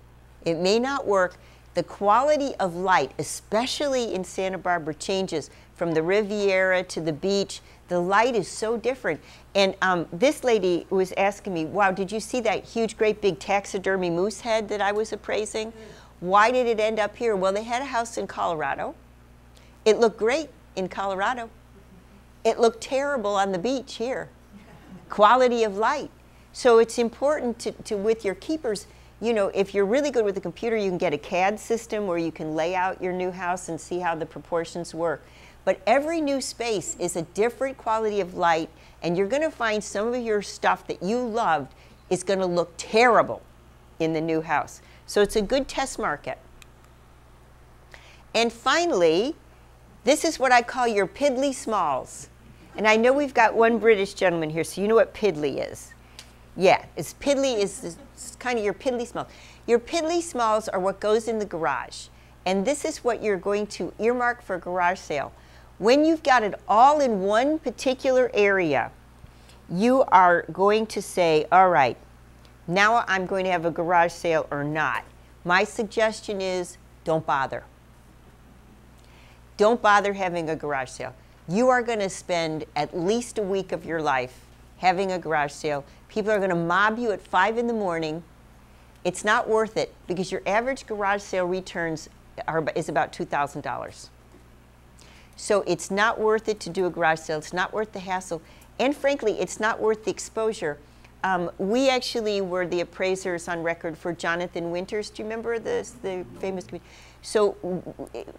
It may not work. The quality of light, especially in Santa Barbara, changes from the Riviera to the beach. The light is so different. And um, this lady was asking me, wow, did you see that huge, great big taxidermy moose head that I was appraising? Why did it end up here? Well, they had a house in Colorado. It looked great in Colorado. It looked terrible on the beach here. Quality of light. So it's important to, to with your keepers, you know, if you're really good with the computer, you can get a CAD system where you can lay out your new house and see how the proportions work. But every new space is a different quality of light, and you're going to find some of your stuff that you loved is going to look terrible in the new house. So it's a good test market. And finally, this is what I call your piddly smalls. And I know we've got one British gentleman here, so you know what piddly is. Yeah, it's piddly is kind of your piddly smalls. Your piddly smalls are what goes in the garage. And this is what you're going to earmark for garage sale. When you've got it all in one particular area, you are going to say, all right, now I'm going to have a garage sale or not. My suggestion is don't bother. Don't bother having a garage sale. You are going to spend at least a week of your life having a garage sale. People are going to mob you at 5 in the morning. It's not worth it because your average garage sale returns are, is about $2,000. So it's not worth it to do a garage sale. It's not worth the hassle. And frankly, it's not worth the exposure. Um, we actually were the appraisers on record for Jonathan Winters. Do you remember this, the famous? So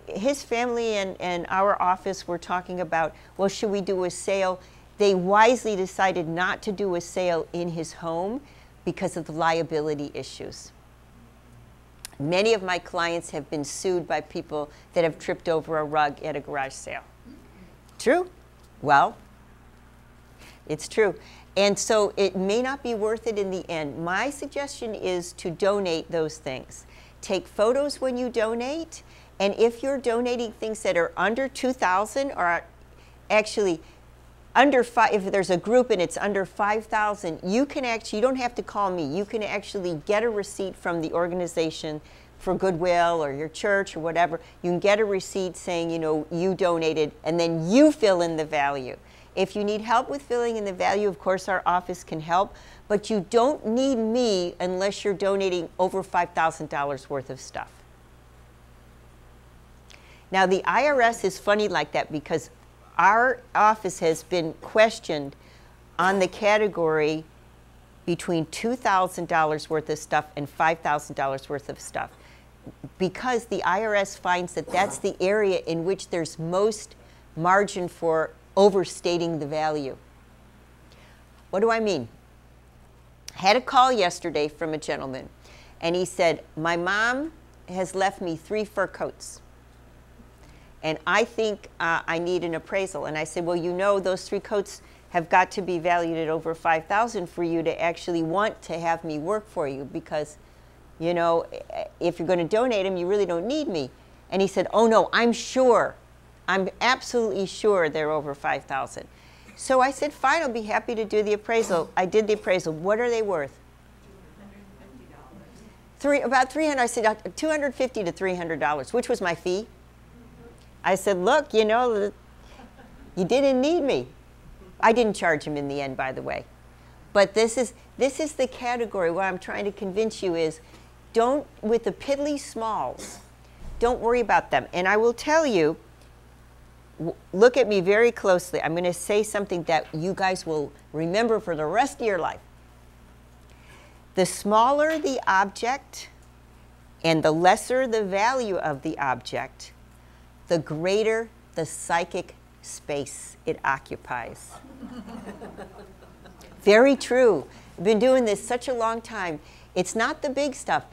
his family and, and our office were talking about, well, should we do a sale? They wisely decided not to do a sale in his home because of the liability issues. Many of my clients have been sued by people that have tripped over a rug at a garage sale. True? Well, it's true. And so it may not be worth it in the end. My suggestion is to donate those things. Take photos when you donate, and if you're donating things that are under 2,000 or actually under five, if there's a group and it's under 5,000, you can actually, you don't have to call me. You can actually get a receipt from the organization for Goodwill or your church or whatever. You can get a receipt saying, you know, you donated, and then you fill in the value. If you need help with filling in the value, of course, our office can help, but you don't need me unless you're donating over $5,000 worth of stuff. Now, the IRS is funny like that because our office has been questioned on the category between $2,000 worth of stuff and $5,000 worth of stuff because the IRS finds that that's the area in which there's most margin for overstating the value. What do I mean? I had a call yesterday from a gentleman, and he said, My mom has left me three fur coats. And I think uh, I need an appraisal. And I said, Well, you know, those three coats have got to be valued at over 5000 for you to actually want to have me work for you because, you know, if you're going to donate them, you really don't need me. And he said, Oh, no, I'm sure I'm absolutely sure they're over 5,000. So I said, fine, I'll be happy to do the appraisal. I did the appraisal. What are they worth? Three, about 300, I said, uh, 250 to $300, which was my fee. I said, look, you know, you didn't need me. I didn't charge him in the end, by the way. But this is, this is the category. What I'm trying to convince you is don't, with the piddly smalls, don't worry about them. And I will tell you, look at me very closely. I'm going to say something that you guys will remember for the rest of your life. The smaller the object and the lesser the value of the object, the greater the psychic space it occupies. <laughs> very true. I've been doing this such a long time. It's not the big stuff.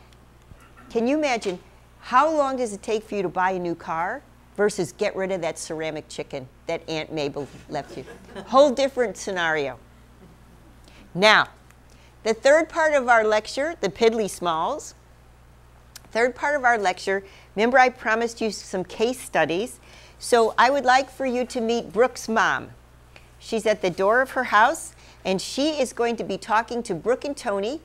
Can you imagine how long does it take for you to buy a new car? versus get rid of that ceramic chicken that Aunt Mabel left you. Whole different scenario. Now, the third part of our lecture, the piddly smalls, third part of our lecture, remember I promised you some case studies. So I would like for you to meet Brooke's mom. She's at the door of her house, and she is going to be talking to Brooke and Tony,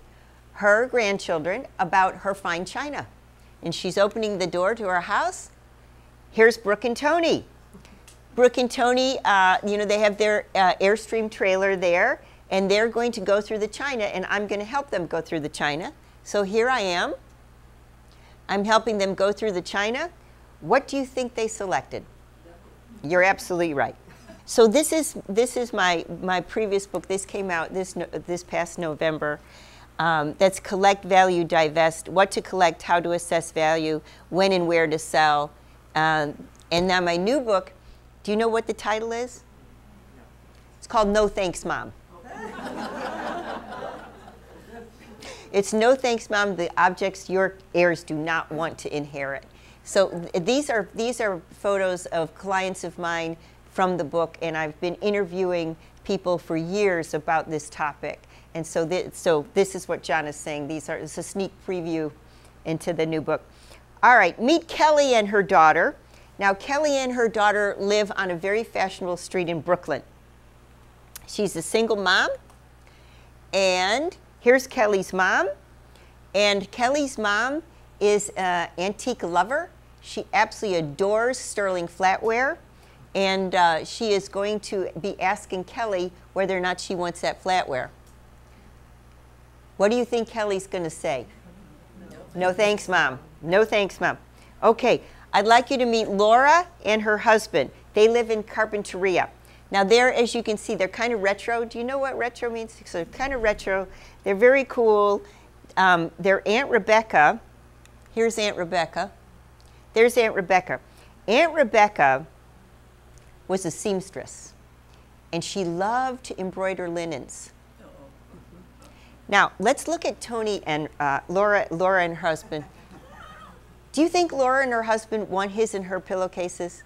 her grandchildren, about her fine china. And she's opening the door to her house, Here's Brooke and Tony. Brooke and Tony, uh, you know, they have their uh, Airstream trailer there, and they're going to go through the China, and I'm going to help them go through the China. So here I am. I'm helping them go through the China. What do you think they selected? You're absolutely right. So this is this is my my previous book. This came out this this past November. Um, that's collect, value, divest. What to collect, how to assess value, when and where to sell, um, and now my new book, do you know what the title is? It's called No Thanks, Mom. <laughs> it's No Thanks, Mom, the objects your heirs do not want to inherit. So th these are, these are photos of clients of mine from the book, and I've been interviewing people for years about this topic. And so, thi- so this is what John is saying. These are it's a sneak preview into the new book. All right, meet Kelly and her daughter. Now, Kelly and her daughter live on a very fashionable street in Brooklyn. She's a single mom, and here's Kelly's mom. And Kelly's mom is an antique lover. She absolutely adores sterling flatware. And uh, she is going to be asking Kelly whether or not she wants that flatware. What do you think Kelly's going to say? No thanks, Mom. No thanks, Mom. Okay, I'd like you to meet Laura and her husband. They live in Carpinteria. Now, they're, as you can see, they're kind of retro. Do you know what retro means? So, kind of retro. They're very cool. Um, their Aunt Rebecca, here's Aunt Rebecca. There's Aunt Rebecca. Aunt Rebecca was a seamstress, and she loved to embroider linens. Now, let's look at Tony and uh, Laura, Laura and her husband. Do you think Laura and her husband want his and her pillowcases?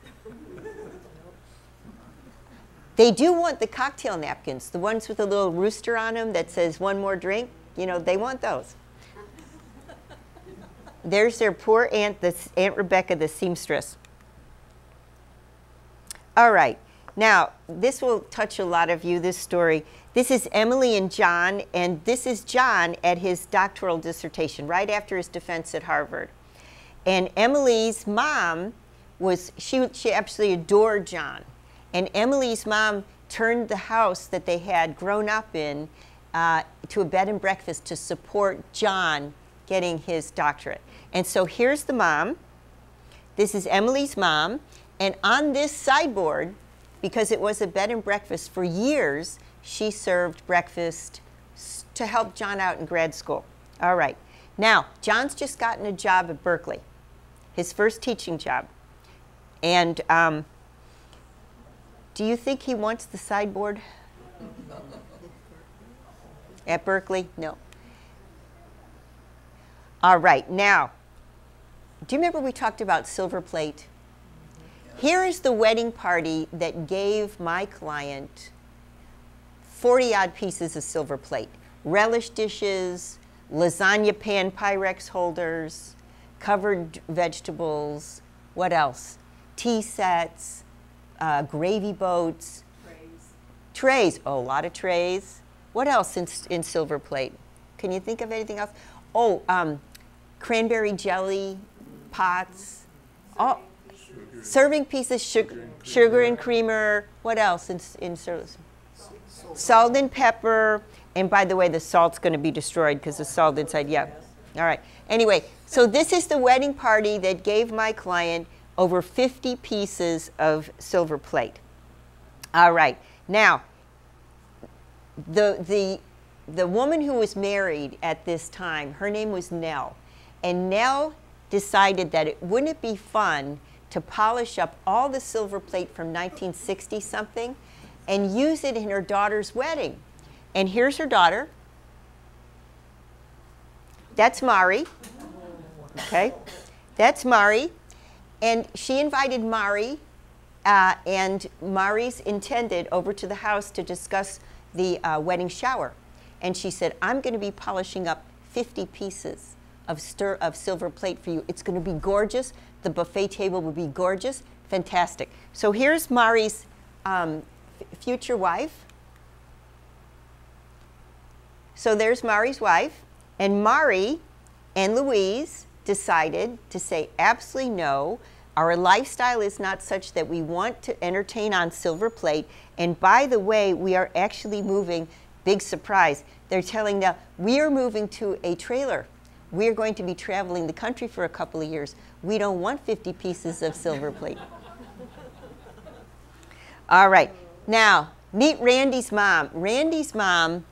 They do want the cocktail napkins, the ones with a little rooster on them that says one more drink. You know, they want those. There's their poor aunt, the, Aunt Rebecca, the seamstress. All right. Now, this will touch a lot of you, this story. This is Emily and John, and this is John at his doctoral dissertation, right after his defense at Harvard. And Emily's mom was, she, she absolutely adored John. And Emily's mom turned the house that they had grown up in uh, to a bed and breakfast to support John getting his doctorate. And so here's the mom. This is Emily's mom. And on this sideboard, because it was a bed and breakfast for years, she served breakfast to help John out in grad school. All right. Now, John's just gotten a job at Berkeley, his first teaching job. And um, do you think he wants the sideboard? At Berkeley? No. All right, now, do you remember we talked about silver plate? Here is the wedding party that gave my client 40 odd pieces of silver plate relish dishes, lasagna pan Pyrex holders, covered vegetables, what else? Tea sets, uh, gravy boats, trays. Oh, a lot of trays. What else in, in silver plate? Can you think of anything else? Oh, um, cranberry jelly pots. Oh, serving pieces, sugar, sugar and creamer. What else in, in service? Salt and pepper. And by the way, the salt's going to be destroyed because the salt inside. Yeah. All right. Anyway, so this is the wedding party that gave my client over 50 pieces of silver plate. All right. Now, the, the, the woman who was married at this time, her name was Nell. And Nell decided that it wouldn't it be fun to polish up all the silver plate from 1960 something and use it in her daughter's wedding. And here's her daughter. That's Mari. Okay. That's Mari. And she invited Mari uh, and Mari's intended over to the house to discuss the uh, wedding shower. And she said, I'm going to be polishing up 50 pieces of, stir, of silver plate for you. It's going to be gorgeous. The buffet table will be gorgeous. Fantastic. So here's Mari's um, future wife. So there's Mari's wife. And Mari and Louise decided to say absolutely no. Our lifestyle is not such that we want to entertain on silver plate. And by the way, we are actually moving, big surprise. They're telling now we are moving to a trailer. We are going to be traveling the country for a couple of years. We don't want 50 pieces of silver plate. All right. Now, meet Randy's mom. Randy's mom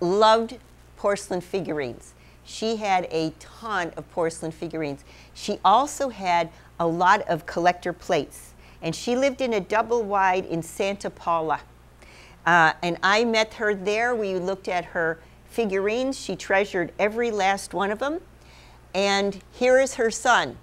loved porcelain figurines. She had a ton of porcelain figurines. She also had a lot of collector plates. And she lived in a double wide in Santa Paula. Uh, and I met her there. We looked at her figurines. She treasured every last one of them. And here is her son.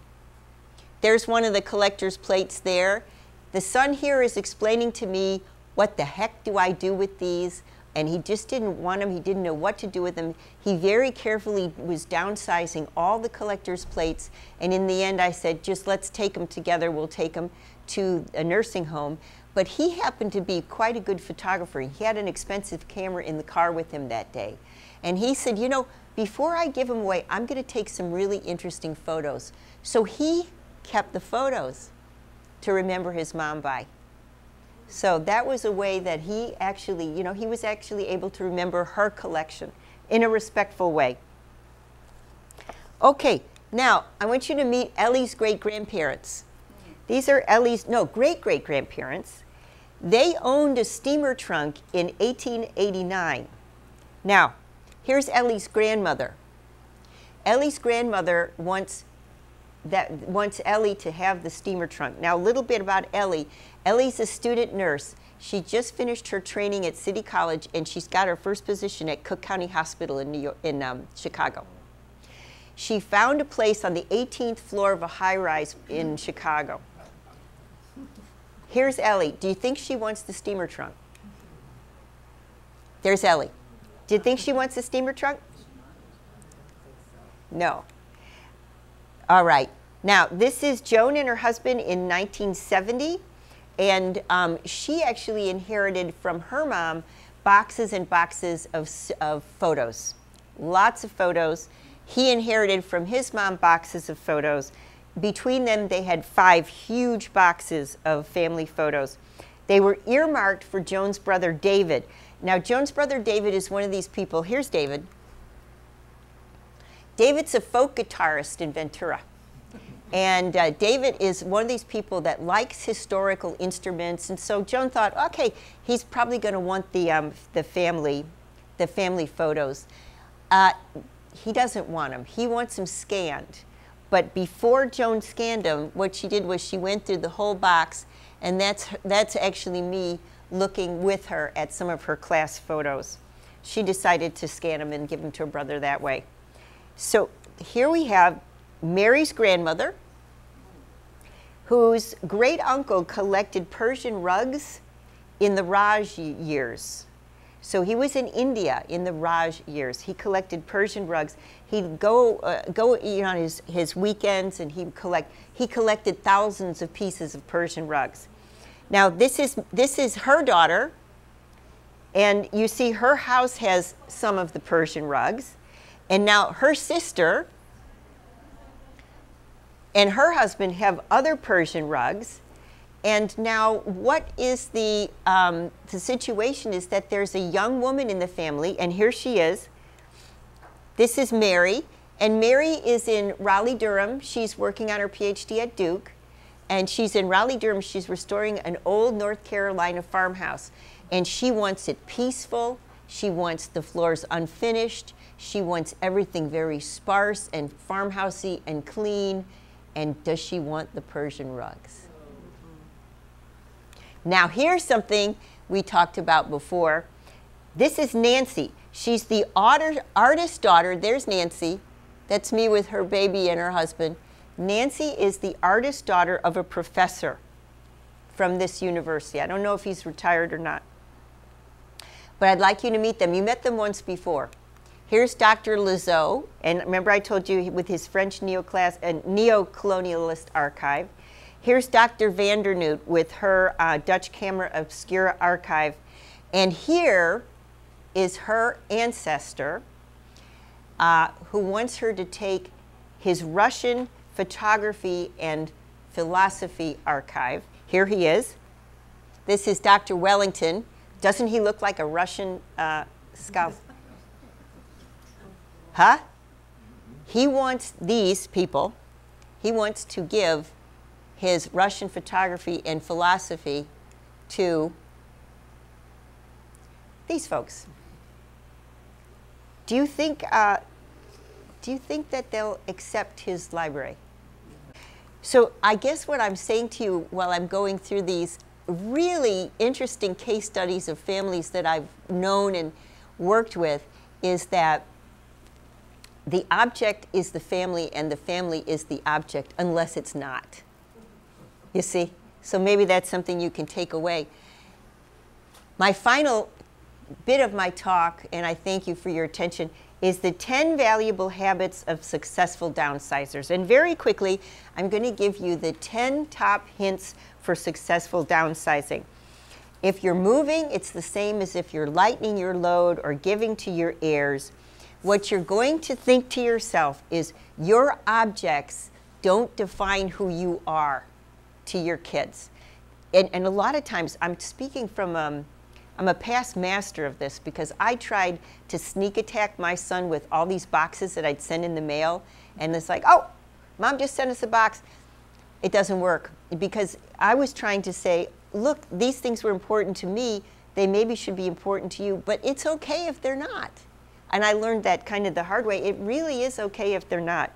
There's one of the collector's plates there. The son here is explaining to me what the heck do I do with these? And he just didn't want them. He didn't know what to do with them. He very carefully was downsizing all the collector's plates. And in the end, I said, just let's take them together. We'll take them to a nursing home. But he happened to be quite a good photographer. He had an expensive camera in the car with him that day. And he said, you know, before I give them away, I'm going to take some really interesting photos. So he kept the photos to remember his mom by. So that was a way that he actually, you know, he was actually able to remember her collection in a respectful way. Okay, now I want you to meet Ellie's great grandparents. These are Ellie's, no, great great grandparents. They owned a steamer trunk in 1889. Now, here's Ellie's grandmother. Ellie's grandmother wants that wants Ellie to have the steamer trunk. Now, a little bit about Ellie. Ellie's a student nurse. She just finished her training at City College, and she's got her first position at Cook County Hospital in New York, in um, Chicago. She found a place on the 18th floor of a high-rise in Chicago. Here's Ellie. Do you think she wants the steamer trunk? There's Ellie. Do you think she wants the steamer trunk? No. All right. Now, this is Joan and her husband in 1970, and um, she actually inherited from her mom boxes and boxes of, of photos, lots of photos. He inherited from his mom boxes of photos. Between them, they had five huge boxes of family photos. They were earmarked for Joan's brother David. Now, Joan's brother David is one of these people. Here's David. David's a folk guitarist in Ventura. And uh, David is one of these people that likes historical instruments, and so Joan thought, okay, he's probably going to want the um, the family, the family photos. Uh, he doesn't want them. He wants them scanned. But before Joan scanned them, what she did was she went through the whole box, and that's that's actually me looking with her at some of her class photos. She decided to scan them and give them to her brother that way. So here we have Mary's grandmother, whose great uncle collected Persian rugs in the Raj years. So he was in India in the Raj years. He collected Persian rugs. He'd go uh, go you know, on his, his weekends and he'd collect. He collected thousands of pieces of Persian rugs. Now this is this is her daughter, and you see her house has some of the Persian rugs, and now her sister and her husband have other Persian rugs. And now, what is the, um, the situation is that there's a young woman in the family, and here she is. This is Mary, and Mary is in Raleigh, Durham. She's working on her PhD at Duke, and she's in Raleigh, Durham. She's restoring an old North Carolina farmhouse, and she wants it peaceful. She wants the floors unfinished. She wants everything very sparse and farmhousey and clean and does she want the Persian rugs? Now, here's something we talked about before. This is Nancy. She's the artist daughter. There's Nancy. That's me with her baby and her husband. Nancy is the artist daughter of a professor from this university. I don't know if he's retired or not. But I'd like you to meet them. You met them once before. Here's Dr. Lizotte, and remember I told you with his French neoclass, uh, neo-colonialist archive. Here's Dr. Vandernoot with her uh, Dutch Camera Obscura archive. And here is her ancestor uh, who wants her to take his Russian photography and philosophy archive. Here he is. This is Dr. Wellington. Doesn't he look like a Russian uh, scout? Huh? He wants these people, he wants to give his Russian photography and philosophy to these folks. Do you think, uh, do you think that they'll accept his library? So I guess what I'm saying to you while I'm going through these really interesting case studies of families that I've known and worked with is that the object is the family and the family is the object unless it's not. You see? So maybe that's something you can take away. My final bit of my talk, and I thank you for your attention, is the 10 valuable habits of successful downsizers. And very quickly, I'm going to give you the 10 top hints for successful downsizing. If you're moving, it's the same as if you're lightening your load or giving to your heirs. What you're going to think to yourself is your objects don't define who you are to your kids. And, and a lot of times, I'm speaking from, um, I'm a past master of this because I tried to sneak attack my son with all these boxes that I'd send in the mail. And it's like, oh, mom just sent us a box. It doesn't work because I was trying to say, look, these things were important to me. They maybe should be important to you, but it's okay if they're not. And I learned that kind of the hard way. It really is okay if they're not.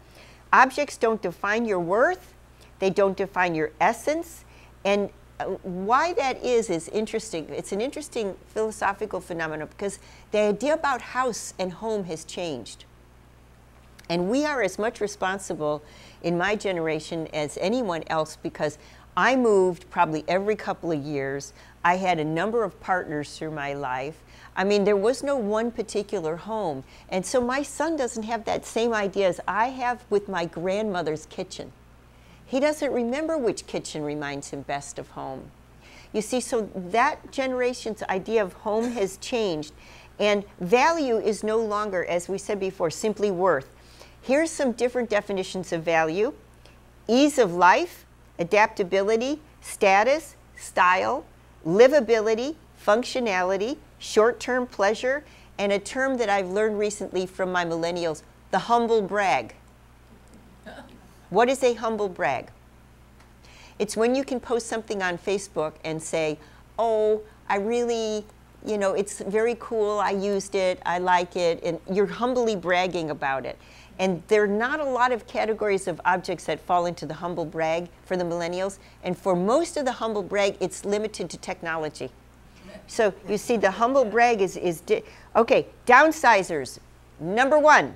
Objects don't define your worth, they don't define your essence. And uh, why that is is interesting. It's an interesting philosophical phenomenon because the idea about house and home has changed. And we are as much responsible in my generation as anyone else because I moved probably every couple of years. I had a number of partners through my life. I mean, there was no one particular home. And so my son doesn't have that same idea as I have with my grandmother's kitchen. He doesn't remember which kitchen reminds him best of home. You see, so that generation's idea of home has changed. And value is no longer, as we said before, simply worth. Here's some different definitions of value ease of life, adaptability, status, style, livability, functionality, short term pleasure, and a term that I've learned recently from my millennials the humble brag. What is a humble brag? It's when you can post something on Facebook and say, oh, I really, you know, it's very cool, I used it, I like it, and you're humbly bragging about it. And there are not a lot of categories of objects that fall into the humble brag for the millennials. And for most of the humble brag, it's limited to technology. So you see, the humble brag is, is okay, downsizers. Number one,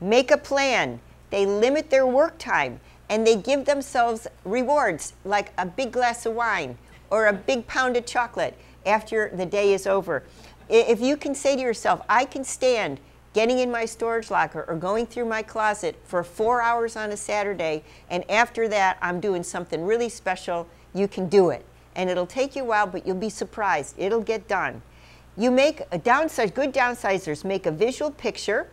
make a plan. They limit their work time and they give themselves rewards like a big glass of wine or a big pound of chocolate after the day is over. If you can say to yourself, I can stand getting in my storage locker or going through my closet for four hours on a Saturday, and after that, I'm doing something really special, you can do it and it'll take you a while, but you'll be surprised. It'll get done. You make a downsize, good downsizers make a visual picture,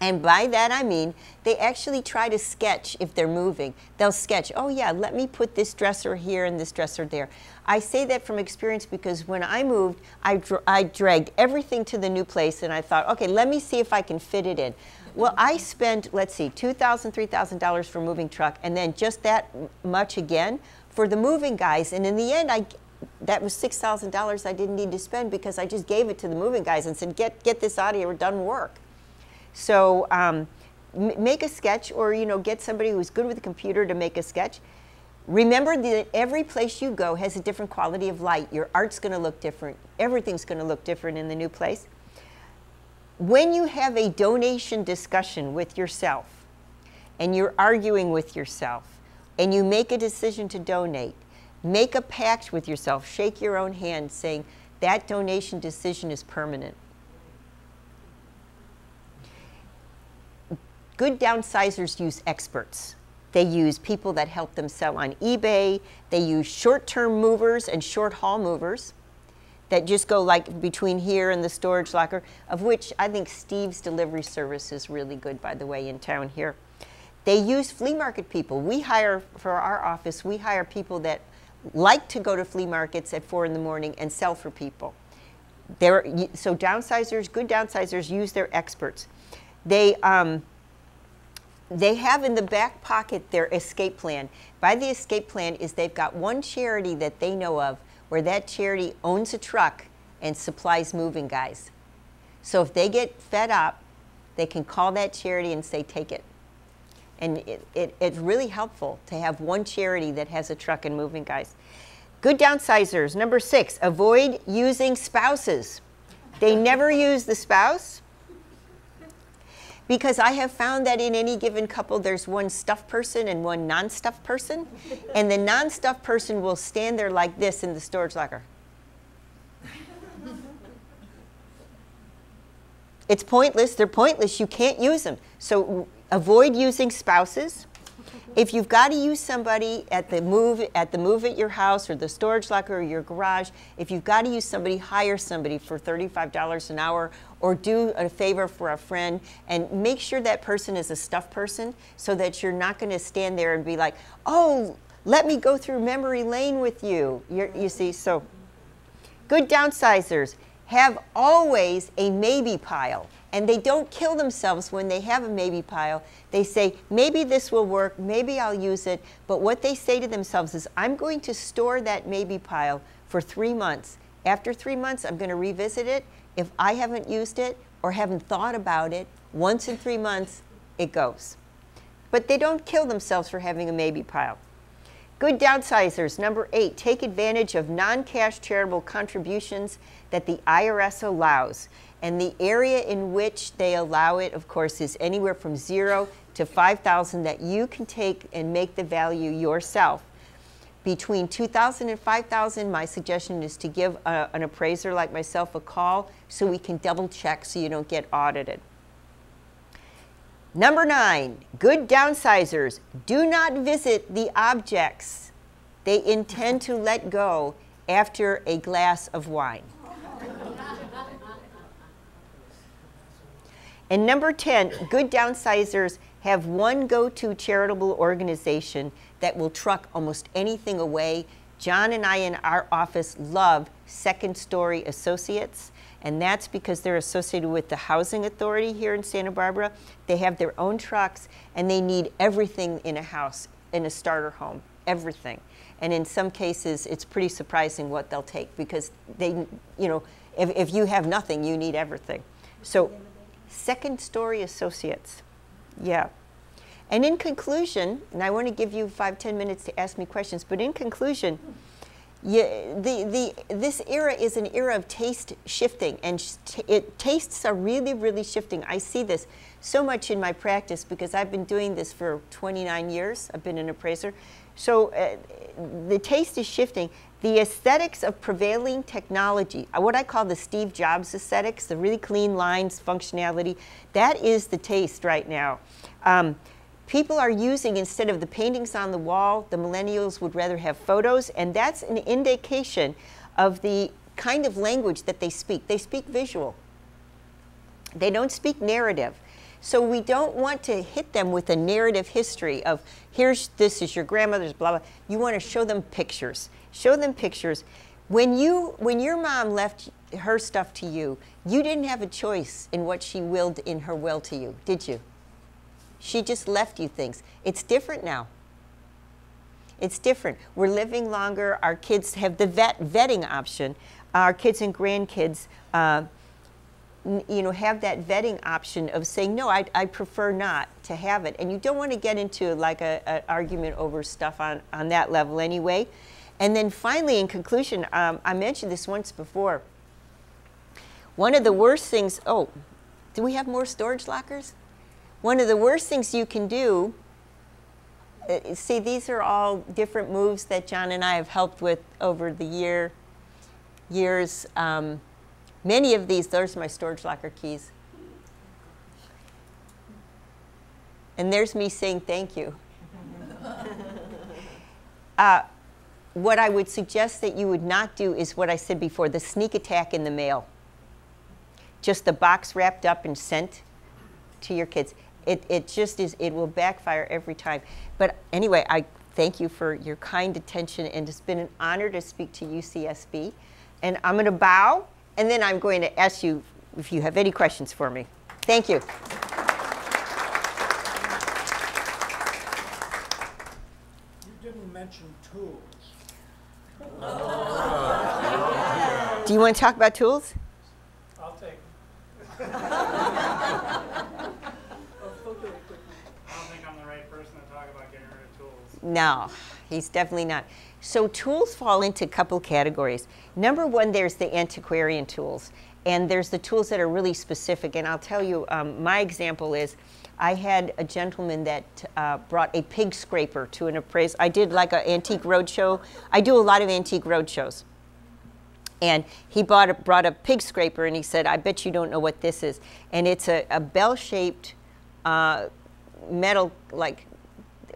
and by that I mean they actually try to sketch if they're moving. They'll sketch, oh yeah, let me put this dresser here and this dresser there. I say that from experience because when I moved, I, I dragged everything to the new place and I thought, okay, let me see if I can fit it in. Well, I spent, let's see, $2,000, $3,000 for moving truck and then just that much again for the moving guys. And in the end, I that was six thousand dollars I didn't need to spend because I just gave it to the moving guys and said, "Get get this out of here, we're done work." So um, make a sketch, or you know, get somebody who's good with a computer to make a sketch. Remember that every place you go has a different quality of light. Your art's going to look different. Everything's going to look different in the new place. When you have a donation discussion with yourself, and you're arguing with yourself, and you make a decision to donate, make a pact with yourself, shake your own hand saying that donation decision is permanent. Good downsizers use experts. They use people that help them sell on eBay. They use short-term movers and short-haul movers that just go like between here and the storage locker, of which I think Steve's delivery service is really good, by the way, in town here. They use flea market people. We hire, for our office, we hire people that like to go to flea markets at four in the morning and sell for people. They're, so downsizers, good downsizers use their experts. They, um, they have in the back pocket their escape plan. By the escape plan is they've got one charity that they know of where that charity owns a truck and supplies moving guys. So if they get fed up, they can call that charity and say, take it. And it, it, it's really helpful to have one charity that has a truck and moving guys. Good downsizers. Number six, avoid using spouses. They never <laughs> use the spouse because I have found that in any given couple, there's one stuffed person and one non-stuffed person. and the non-stuffed person will stand there like this in the storage locker. <laughs> It's pointless. They're pointless. You can't use them. So avoid using spouses. If you've got to use somebody at the move at the move at your house or the storage locker or your garage, if you've got to use somebody, hire somebody for $35 an hour or do a favor for a friend and make sure that person is a stuff person so that you're not going to stand there and be like, "Oh, let me go through memory lane with you." You're, you see, so Good downsizers have always a maybe pile, and they don't kill themselves when they have a maybe pile. They say, maybe this will work, maybe I'll use it, but what they say to themselves is, I'm going to store that maybe pile for three months. After three months, I'm going to revisit it. If I haven't used it or haven't thought about it, once in three months, it goes. But they don't kill themselves for having a maybe pile. Good downsizers. Number eight, take advantage of non cash charitable contributions that the IRS allows. And the area in which they allow it, of course, is anywhere from zero to 5,000 that you can take and make the value yourself. Between 2,000 and 5,000, my suggestion is to give a, an appraiser like myself a call so we can double check so you don't get audited. Number nine, good downsizers do not visit the objects they intend to let go after a glass of wine. And number 10, good downsizers have one go to charitable organization that will truck almost anything away. John and I in our office love Second Story Associates, and that's because they're associated with the Housing Authority here in Santa Barbara. They have their own trucks, and they need everything in a house, in a starter home, everything. And in some cases, it's pretty surprising what they'll take because they, you know, if, if you have nothing, you need everything. So, Second Story Associates. Yeah. And in conclusion, and I want to give you five, ten minutes to ask me questions, but in conclusion, yeah, the, the, this era is an era of taste shifting, and it, tastes are really, really shifting. I see this so much in my practice because I've been doing this for 29 years. I've been an appraiser. So uh, the taste is shifting. The aesthetics of prevailing technology, uh, what I call the Steve Jobs aesthetics, the really clean lines, functionality, that is the taste right now. Um, people are using instead of the paintings on the wall the millennials would rather have photos and that's an indication of the kind of language that they speak. They speak visual. They don't speak narrative. So we don't want to hit them with a narrative history of here's this is your grandmother's blah blah. You want to show them pictures. Show them pictures. When you when your mom left her stuff to you you didn't have a choice in what she willed in her will to you did you she just left you things. It's different now. It's different. We're living longer. Our kids have the vet vetting option. Our kids and grandkids, uh, you know, have that vetting option of saying, no, I, I prefer not to have it. And you don't want to get into like a, an argument over stuff on, on that level anyway. And then finally, in conclusion, um, I mentioned this once before. One of the worst things, oh, do we have more storage lockers? One of the worst things you can do, uh, see, these are all different moves that John and I have helped with over the year, years. Um, many of these, those are my storage locker keys. And there's me saying thank you. <laughs> uh, what I would suggest that you would not do is what I said before the sneak attack in the mail. Just the box wrapped up and sent to your kids. It, it just is, it will backfire every time. But anyway, I thank you for your kind attention, and it's been an honor to speak to UCSB. And I'm going to bow, and then I'm going to ask you if you have any questions for me. Thank you. You didn't mention tools. Do you want to talk about tools? I'll take. <laughs> I don't think I'm the right person to talk about getting rid of tools. No, he's definitely not. So tools fall into a couple categories. Number one, there's the antiquarian tools, and there's the tools that are really specific. And I'll tell you, um, my example is, I had a gentleman that uh, brought a pig scraper to an appraisal. I did like an antique roadshow. I do a lot of antique roadshows. And he bought a, brought a pig scraper and he said, I bet you don't know what this is. And it's a, a bell shaped uh, metal, like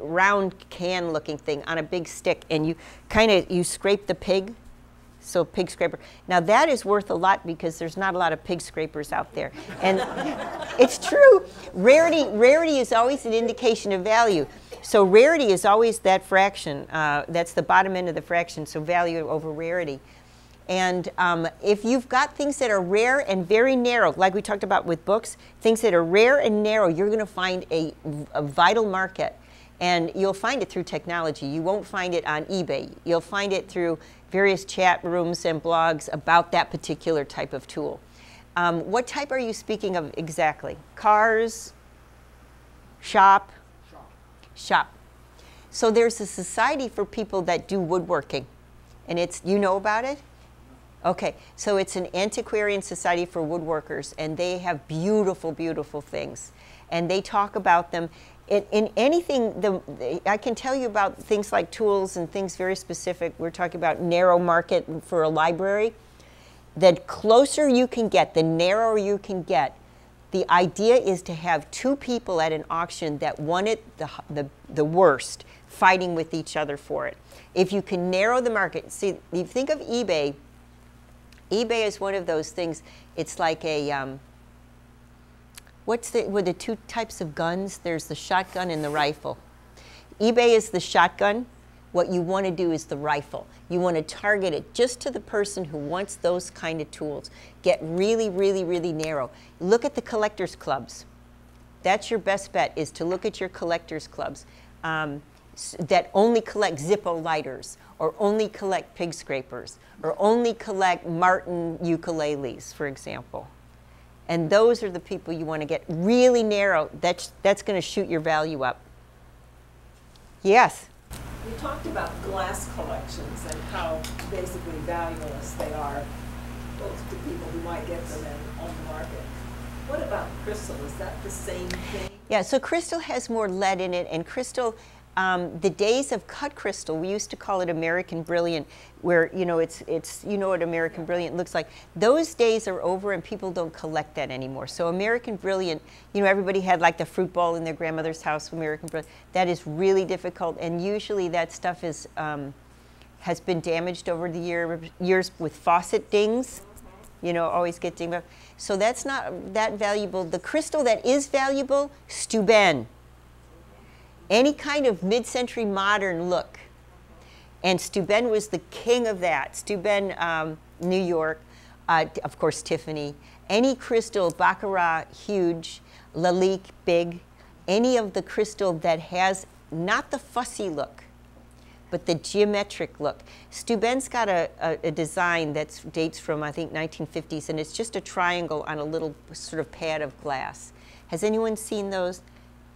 round can looking thing on a big stick. And you kind of, you scrape the pig. So pig scraper. Now that is worth a lot because there's not a lot of pig scrapers out there. And <laughs> it's true. Rarity, rarity is always an indication of value. So rarity is always that fraction. Uh, that's the bottom end of the fraction. So value over rarity. And um, if you've got things that are rare and very narrow, like we talked about with books, things that are rare and narrow, you're going to find a, a vital market. And you'll find it through technology. You won't find it on eBay. You'll find it through various chat rooms and blogs about that particular type of tool. Um, what type are you speaking of exactly? Cars? Shop? Shop. Shop. So there's a society for people that do woodworking. And it's, you know about it? Okay, so it's an antiquarian society for woodworkers, and they have beautiful, beautiful things. And they talk about them in, in anything, the, I can tell you about things like tools and things very specific. We're talking about narrow market for a library. The closer you can get, the narrower you can get, the idea is to have two people at an auction that want it the, the, the worst, fighting with each other for it. If you can narrow the market, see, you think of eBay, eBay is one of those things. It's like a um, what's the with the two types of guns? There's the shotgun and the rifle. eBay is the shotgun. What you want to do is the rifle. You want to target it just to the person who wants those kind of tools. Get really, really, really narrow. Look at the collectors clubs. That's your best bet is to look at your collectors clubs um, that only collect Zippo lighters or only collect pig scrapers or only collect Martin ukuleles, for example. And those are the people you want to get really narrow. That's, that's going to shoot your value up. Yes? You talked about glass collections and how basically valueless they are, both to people who might get them and on the market. What about crystal? Is that the same thing? Yeah, so crystal has more lead in it, and crystal um, the days of cut crystal, we used to call it American Brilliant, where you know it's it's you know what American Brilliant looks like. Those days are over, and people don't collect that anymore. So American Brilliant, you know, everybody had like the fruit bowl in their grandmother's house. American Brilliant, that is really difficult, and usually that stuff is um, has been damaged over the year, years with faucet dings. You know, always get dinged up. So that's not that valuable. The crystal that is valuable, Steuben any kind of mid-century modern look. And Steuben was the king of that. Steuben, um, New York, uh, of course, Tiffany. Any crystal, Baccarat, huge, Lalique, big. Any of the crystal that has not the fussy look, but the geometric look. Steuben's got a, a, a design that dates from, I think, 1950s, and it's just a triangle on a little sort of pad of glass. Has anyone seen those?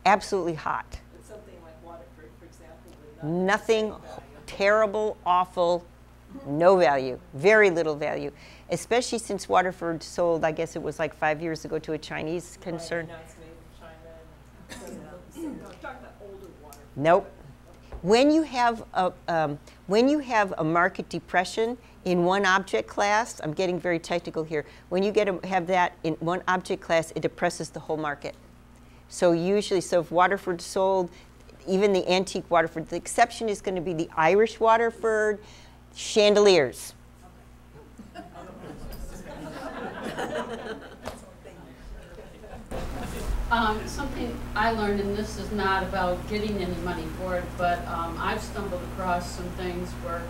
Absolutely hot nothing terrible, awful, no value, very little value, especially since Waterford sold, I guess it was like five years ago to a Chinese concern. <laughs> Nope. When you have a um, when you have a market depression in one object class, I'm getting very technical here. When you get a, have that in one object class, it depresses the whole market. So usually, so if Waterford sold even the antique Waterford. The exception is going to be the Irish Waterford chandeliers. Um, something I learned, and this is not about getting any money for it, but um, I've stumbled across some things where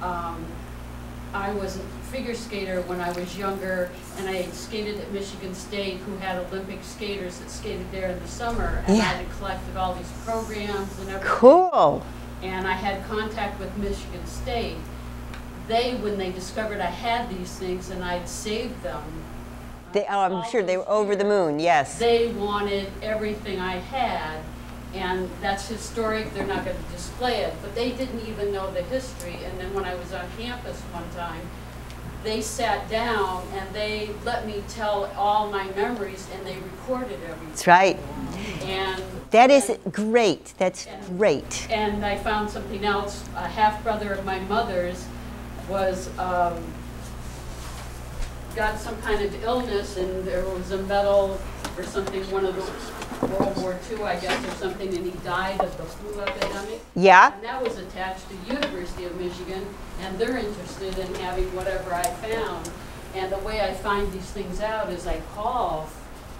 um, I was a figure skater when I was younger, and I skated at Michigan State, who had Olympic skaters that skated there in the summer, and yeah. I had collected all these programs and everything. Cool. And I had contact with Michigan State. They, when they discovered I had these things and I'd saved them, they, oh, I'm sure they were over the moon. Yes. They wanted everything I had, and that's historic, they're not going to display it, but they didn't even know the history. And then when I was on campus one time, they sat down and they let me tell all my memories and they recorded everything. That's right. And that is and, great. That's and, great. And I found something else. A half brother of my mother's was um, got some kind of illness and there was a medal or something, one of the World War II, I guess, or something, and he died of the flu epidemic. Yeah? And that was attached to University of Michigan, and they're interested in having whatever I found. And the way I find these things out is I call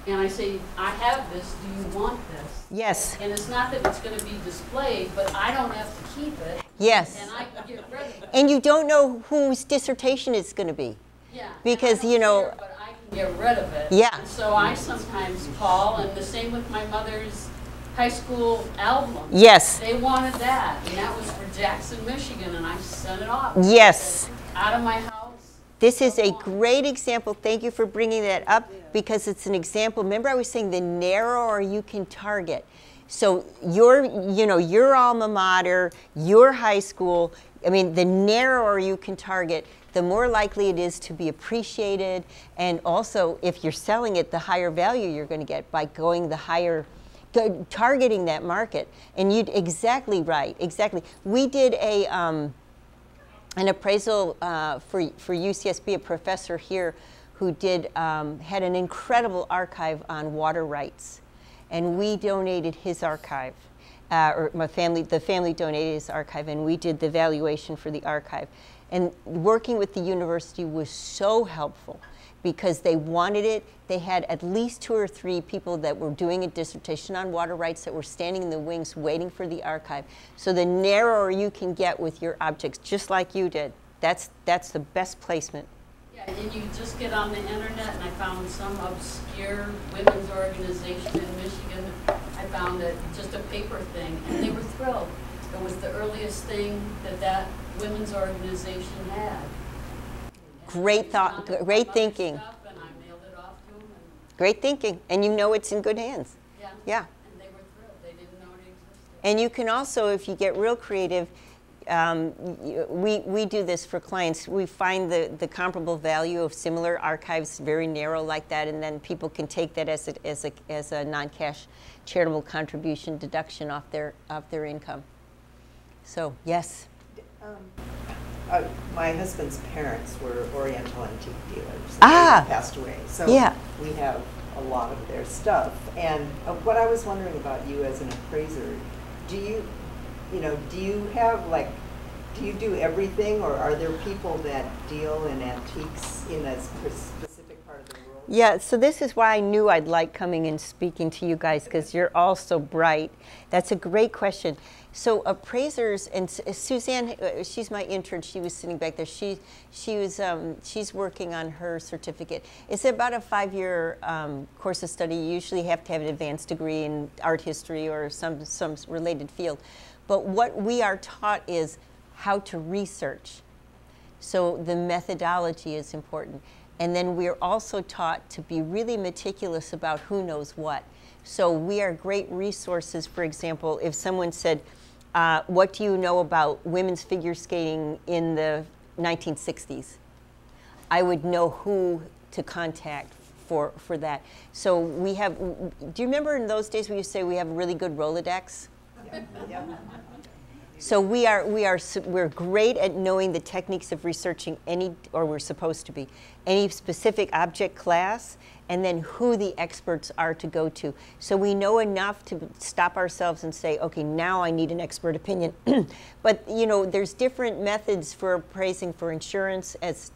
and I say, I have this, do you want this? Yes. And it's not that it's gonna be displayed, but I don't have to keep it, Yes. and I can get rid of it. And you don't know whose dissertation it's going to be. Yeah. Because, you know- care, But I can get rid of it. Yeah. And so I sometimes call, and the same with my mother's high school album. Yes. They wanted that, and that was for Jackson, Michigan, and I sent it off. Yes. Out of my house. This is a great example. Thank you for bringing that up because it's an example. Remember, I was saying the narrower you can target. So your, you know, your alma mater, your high school. I mean, the narrower you can target, the more likely it is to be appreciated, and also if you're selling it, the higher value you're going to get by going the higher targeting that market. And you exactly right, exactly. We did a. Um, an appraisal uh, for, for UCSB, a professor here who did, um, had an incredible archive on water rights. And we donated his archive, uh, or my family, the family donated his archive, and we did the valuation for the archive. And working with the university was so helpful because they wanted it. They had at least two or three people that were doing a dissertation on water rights that were standing in the wings waiting for the archive. So the narrower you can get with your objects, just like you did, that's, that's the best placement. Yeah, and you just get on the internet, and I found some obscure women's organization in Michigan. I found it, just a paper thing, and they were thrilled. It was the earliest thing that that women's organization had. Great thought- great thinking. And I mailed it off to them, and, Great thinking, and you know it's in good hands. yeah. Yeah. And they were thrilled, they didn't know it existed. And you can also, if you get real creative, um, we, we do this for clients. We find the, the comparable value of similar archives very narrow like that, and then people can take that as a, as a, as a non-cash charitable contribution deduction off their, off their income. So, yes. Um, uh, My husband's parents were Oriental antique dealers. Ah. They passed away. So Yeah. we have a lot of their stuff. And uh, what I was wondering about you as an appraiser, do you, you know, do you have like, do you do everything or are there people that deal in antiques in a specific part of the world? Yeah, so this is why I knew I'd like coming and speaking to you guys because you're all so bright. That's a great question. So appraisers and Suzanne, uh, she's my intern. She was sitting back there. She she was um, she's working on her certificate. It's about a five-year um, course of study. You usually have to have an advanced degree in art history or some some related field. But what we are taught is how to research. So the methodology is important. And then we're also taught to be really meticulous about who knows what. So we are great resources. For example, if someone said, uh, What do you know about women's figure skating in the 1960s? I would know who to contact for, for that. So we have, do you remember in those days we used to say we have a really good Rolodex? Yep. So we are we are we're great at knowing the techniques of researching any or we're supposed to be any specific object class and then who the experts are to go to. So we know enough to stop ourselves and say, okay, now I need an expert opinion. <clears throat> but you know, there's different methods for appraising for insurance as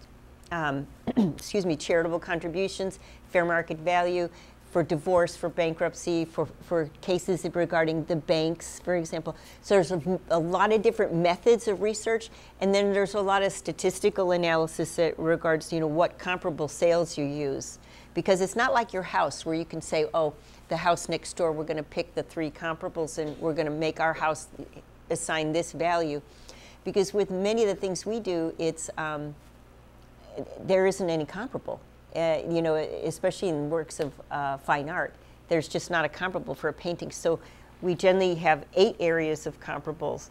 um, <clears throat> excuse me, charitable contributions, fair market value, for divorce, for bankruptcy, for, for cases regarding the banks, for example. So there's a, a lot of different methods of research, and then there's a lot of statistical analysis that regards, you know, what comparable sales you use. Because it's not like your house where you can say, oh, the house next door, we're going to pick the three comparables and we're going to make our house assign this value. Because with many of the things we do, it's um, there isn't any comparable. Uh, you know, especially in works of uh, fine art, there's just not a comparable for a painting. So we generally have eight areas of comparables: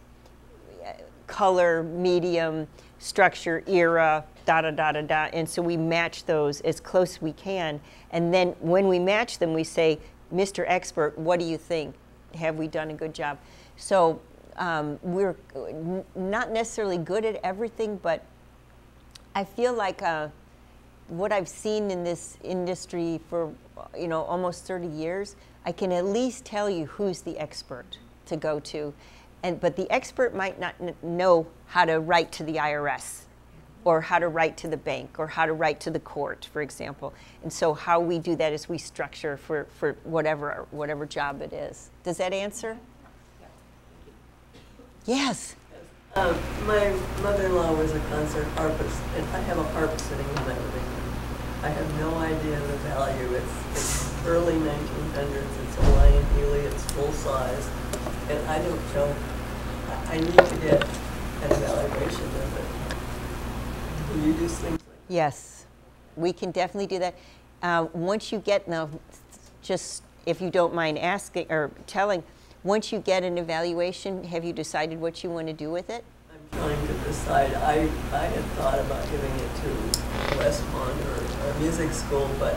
color, medium, structure, era, da da da da da. And so we match those as close as we can. And then when we match them, we say, "Mr. Expert, what do you think? Have we done a good job?" So um, we're not necessarily good at everything, but I feel like uh, what I've seen in this industry for, you know, almost 30 years, I can at least tell you who's the expert to go to. And, but the expert might not kn- know how to write to the IRS or how to write to the bank or how to write to the court, for example. And so how we do that is we structure for, for whatever, whatever job it is. Does that answer? Yes. Um, my mother-in-law was a concert harpist, and I have a harp sitting in my living room. I have no idea the value. It's, it's early 1900s. It's a Lyon Healy. It's full size, and I don't know. I, I need to get an evaluation of it. Do you do things like? Yes, we can definitely do that. Uh, once you get now, just if you don't mind asking or telling, once you get an evaluation, have you decided what you want to do with it? I'm trying to decide. I, I had thought about giving it to Westmont or, or music school, but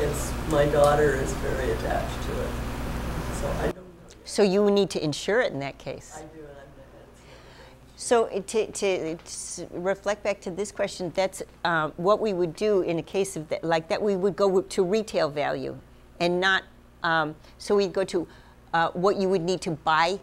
it's my daughter is very attached to it, so I don't know. So you need to insure it in that case. I do, and I'm. So uh, to, to, to reflect back to this question, that's um, what we would do in a case of that, like that. We would go to retail value, and not. Um, so we'd go to uh, what you would need to buy, uh,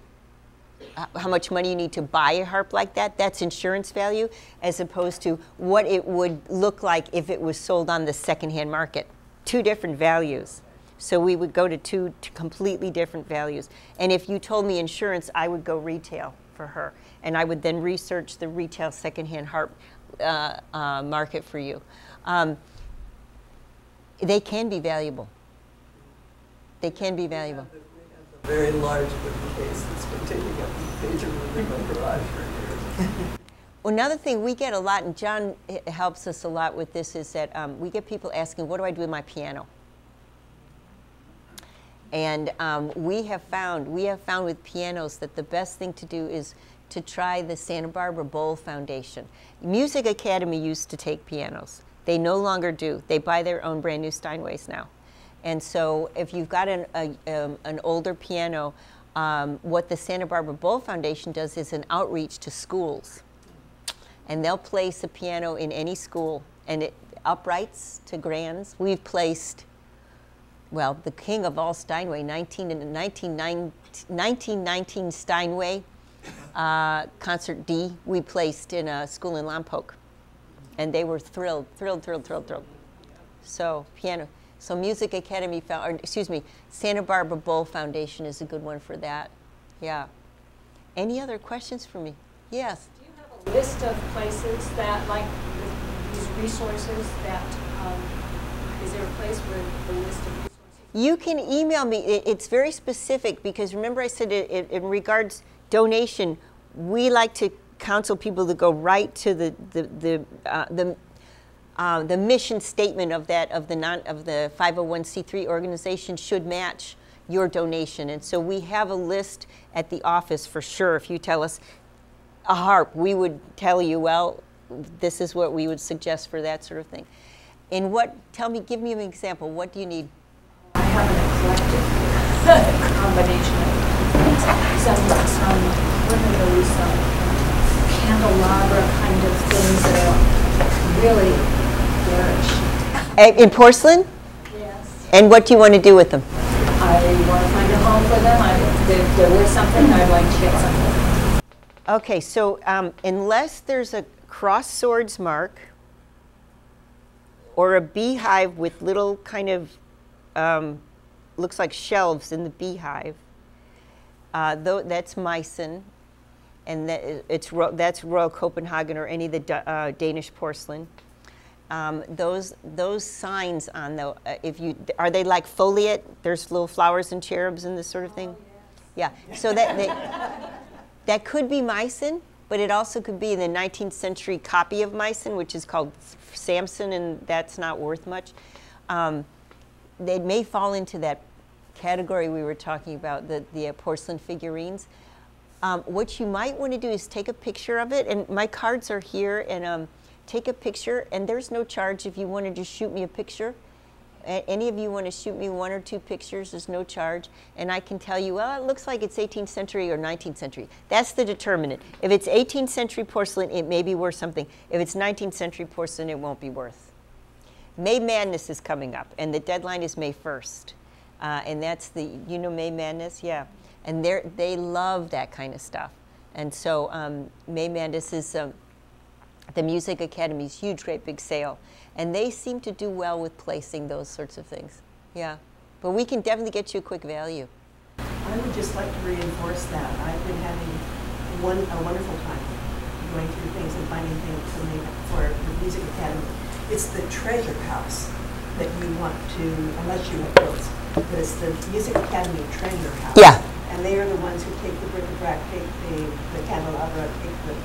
how much money you need to buy a harp like that. That's insurance value, as opposed to what it would look like if it was sold on the secondhand market. Two different values. So we would go to two completely different values. And if you told me insurance, I would go retail for her. And I would then research the retail secondhand harp uh, uh, market for you. Um, they can be valuable. They can be valuable. Very large wooden case that's been taking up the page of in my garage for years. Another thing we get a lot, and John helps us a lot with this, is that um, we get people asking, "What do I do with my piano?" And um, we have found we have found with pianos that the best thing to do is to try the Santa Barbara Bowl Foundation. Music Academy used to take pianos. They no longer do. They buy their own brand new Steinways now. And so, if you've got an, a, um, an older piano, um, what the Santa Barbara Bowl Foundation does is an outreach to schools. And they'll place a piano in any school and it uprights to grands. We've placed well the king of all steinway 19 and 19, 1919 steinway uh, concert d we placed in a school in lompoc. And they were thrilled thrilled thrilled thrilled thrilled. So piano so music academy or, excuse me santa barbara bowl foundation is a good one for that yeah any other questions for me yes Do you have a list of places that, like, these resources that, um, is there a place where the list of resources? You can email me. It's very specific because remember I said it, it, in regards donation, we like to counsel people to go right to the the the uh, the, uh, the mission statement of that of the non of the 501c3 organization should match your donation, and so we have a list at the office for sure. If you tell us a harp, we would tell you, well, this is what we would suggest for that sort of thing. And what? Tell me, give me an example. What do you need? I have an eclectic <laughs> combination of. Some, some, those, um, candelabra kind of things that are really In porcelain? Yes. And what do you want to do with them? I want to find a home for them. I, if there was something, I'd like to get something. Okay, so um, unless there's a cross swords mark or a beehive with little kind of um, looks like shelves in the beehive, uh, though that's Meissen, and that it's that's Royal Copenhagen or any of the uh, Danish porcelain. Um, those those signs on the uh, if you are they like foliate? There's little flowers and cherubs and this sort of thing. Yeah. So that they, <laughs> that could be Meissen, but it also could be the 19th century copy of Meissen, which is called Samson, and that's not worth much. Um, they may fall into that category we were talking about, the, the uh, porcelain figurines. Um, what you might want to do is take a picture of it, and my cards are here, and um, take a picture, and there's no charge if you want to just shoot me a picture. Any of you want to shoot me one or two pictures, there's no charge, and I can tell you, well, it looks like it's 18th century or 19th century. That's the determinant. If it's 18th century porcelain, it may be worth something. If it's 19th century porcelain, it won't be worth. May Madness is coming up, and the deadline is May 1st. Uh, and that's the, you know, May Madness? Yeah. And they they love that kind of stuff. And so um, May Madness is um, the Music Academy's huge, great big sale. And they seem to do well with placing those sorts of things. Yeah. But we can definitely get you a quick value. I would just like to reinforce that. I've been having one, a wonderful time going through things and finding things for, the Music Academy. It's the treasure house that you want to, unless you have bills, but it's the Music Academy treasure house. Yeah. And they are the ones who take the bric-a-brac, take the, the candelabra, take the,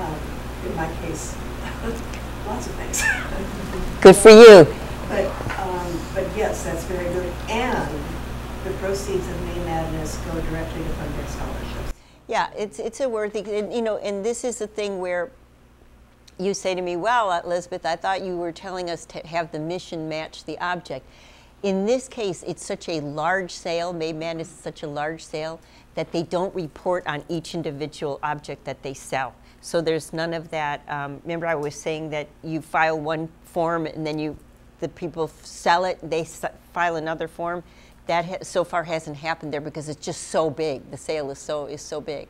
um, in my case, <laughs> lots of things. <laughs> Good for you. But, um, but yes, that's very good. And the proceeds of May Madness go directly to fund their scholarships. Yeah, it's, it's a worthy, and, you know, and this is the thing where you say to me, well, Elizabeth, I thought you were telling us to have the mission match the object. In this case, it's such a large sale, May Madness is such a large sale, that they don't report on each individual object that they sell. So there's none of that. Um, remember, I was saying that you file one form and then you, the people sell it, they file another form. That ha- so far hasn't happened there because it's just so big. The sale is so is so big,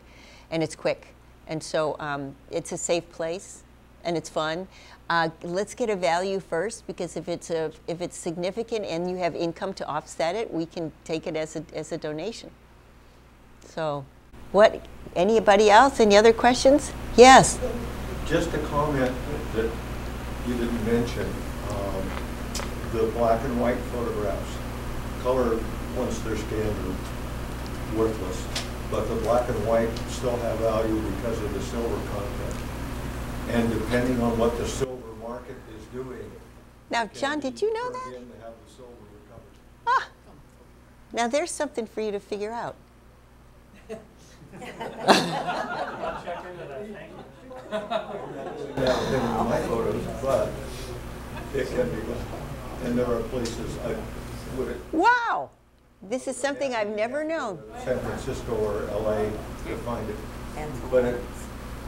and it's quick, and so um, it's a safe place, and it's fun. Uh, let's get a value first because if it's a if it's significant and you have income to offset it, we can take it as a as a donation. So, what? Anybody else? Any other questions? Yes. Just a comment that you didn't mention, um, the black and white photographs. Color, once they're scanned, are worthless, but the black and white still have value because of the silver content. And depending on what the silver market is doing. Now, John, did you know that? to have the silver recovered. Ah. Now there's something for you to figure out. I'll check into that, thank you. Yeah, depending on my photos, but it can be done. And there are places, I would, Wow, this is something I've never known. San Francisco or LA to find it. But it,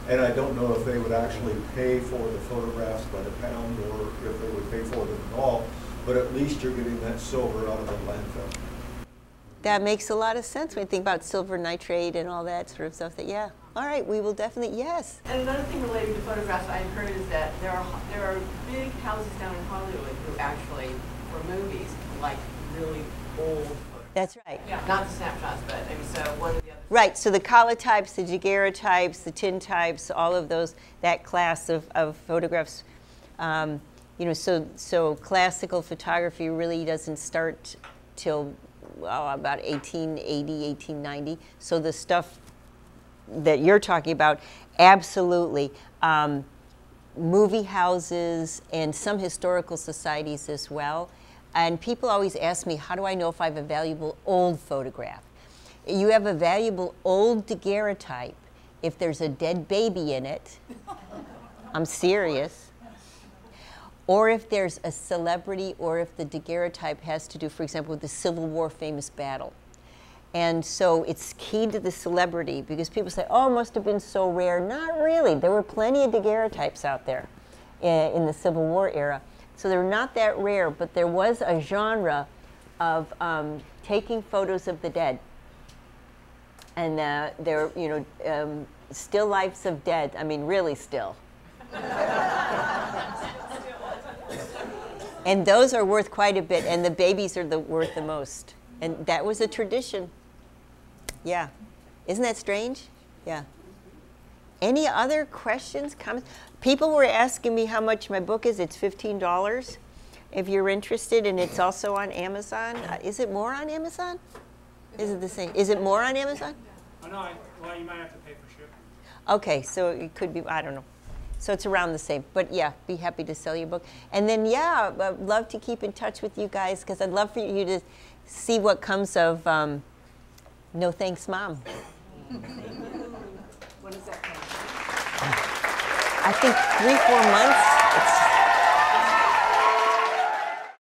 and I don't know if they would actually pay for the photographs by the pound or if they would pay for them at all, but at least you're getting that silver out of the landfill. That makes a lot of sense when you think about silver nitrate and all that sort of stuff. That yeah, all right, we will definitely yes. And another thing related to photographs I've heard is that there are there are big houses down in Hollywood who actually, for movies, like really old photographs. That's right. Yeah, not the snapshots, but I mean, so one of the other. Right. So the collotypes, the daguerreotypes, the tintypes, all of those that class of, of photographs. Um, you know, so so classical photography really doesn't start till well, about 1880, 1890. So the stuff that you're talking about, absolutely. Um, movie houses and some historical societies as well. And people always ask me, how do I know if I have a valuable old photograph? You have a valuable old daguerreotype if there's a dead baby in it. I'm serious. Or if there's a celebrity, or if the daguerreotype has to do, for example, with the Civil War famous battle. And so it's key to the celebrity because people say, oh, must have been so rare. Not really. There were plenty of daguerreotypes out there in, in the Civil War era. So they're not that rare, but there was a genre of um, taking photos of the dead. And uh, they're, you know, um, still lifes of dead. I mean, really still. <laughs> and those are worth quite a bit, and the babies are the, worth the most. And that was a tradition. Yeah. Isn't that strange? Yeah. Any other questions, comments? People were asking me how much my book is. It's $15 if you're interested, and it's also on Amazon. Uh, is it more on Amazon? Is it the same? Is it more on Amazon? Oh, no, I, well, you might have to pay for shipping. Okay, so it could be, I don't know. So it's around the same. But yeah, be happy to sell your book. And then, yeah, I'd love to keep in touch with you guys because I'd love for you to see what comes of um, No Thanks Mom. When that? I think three, four months. It's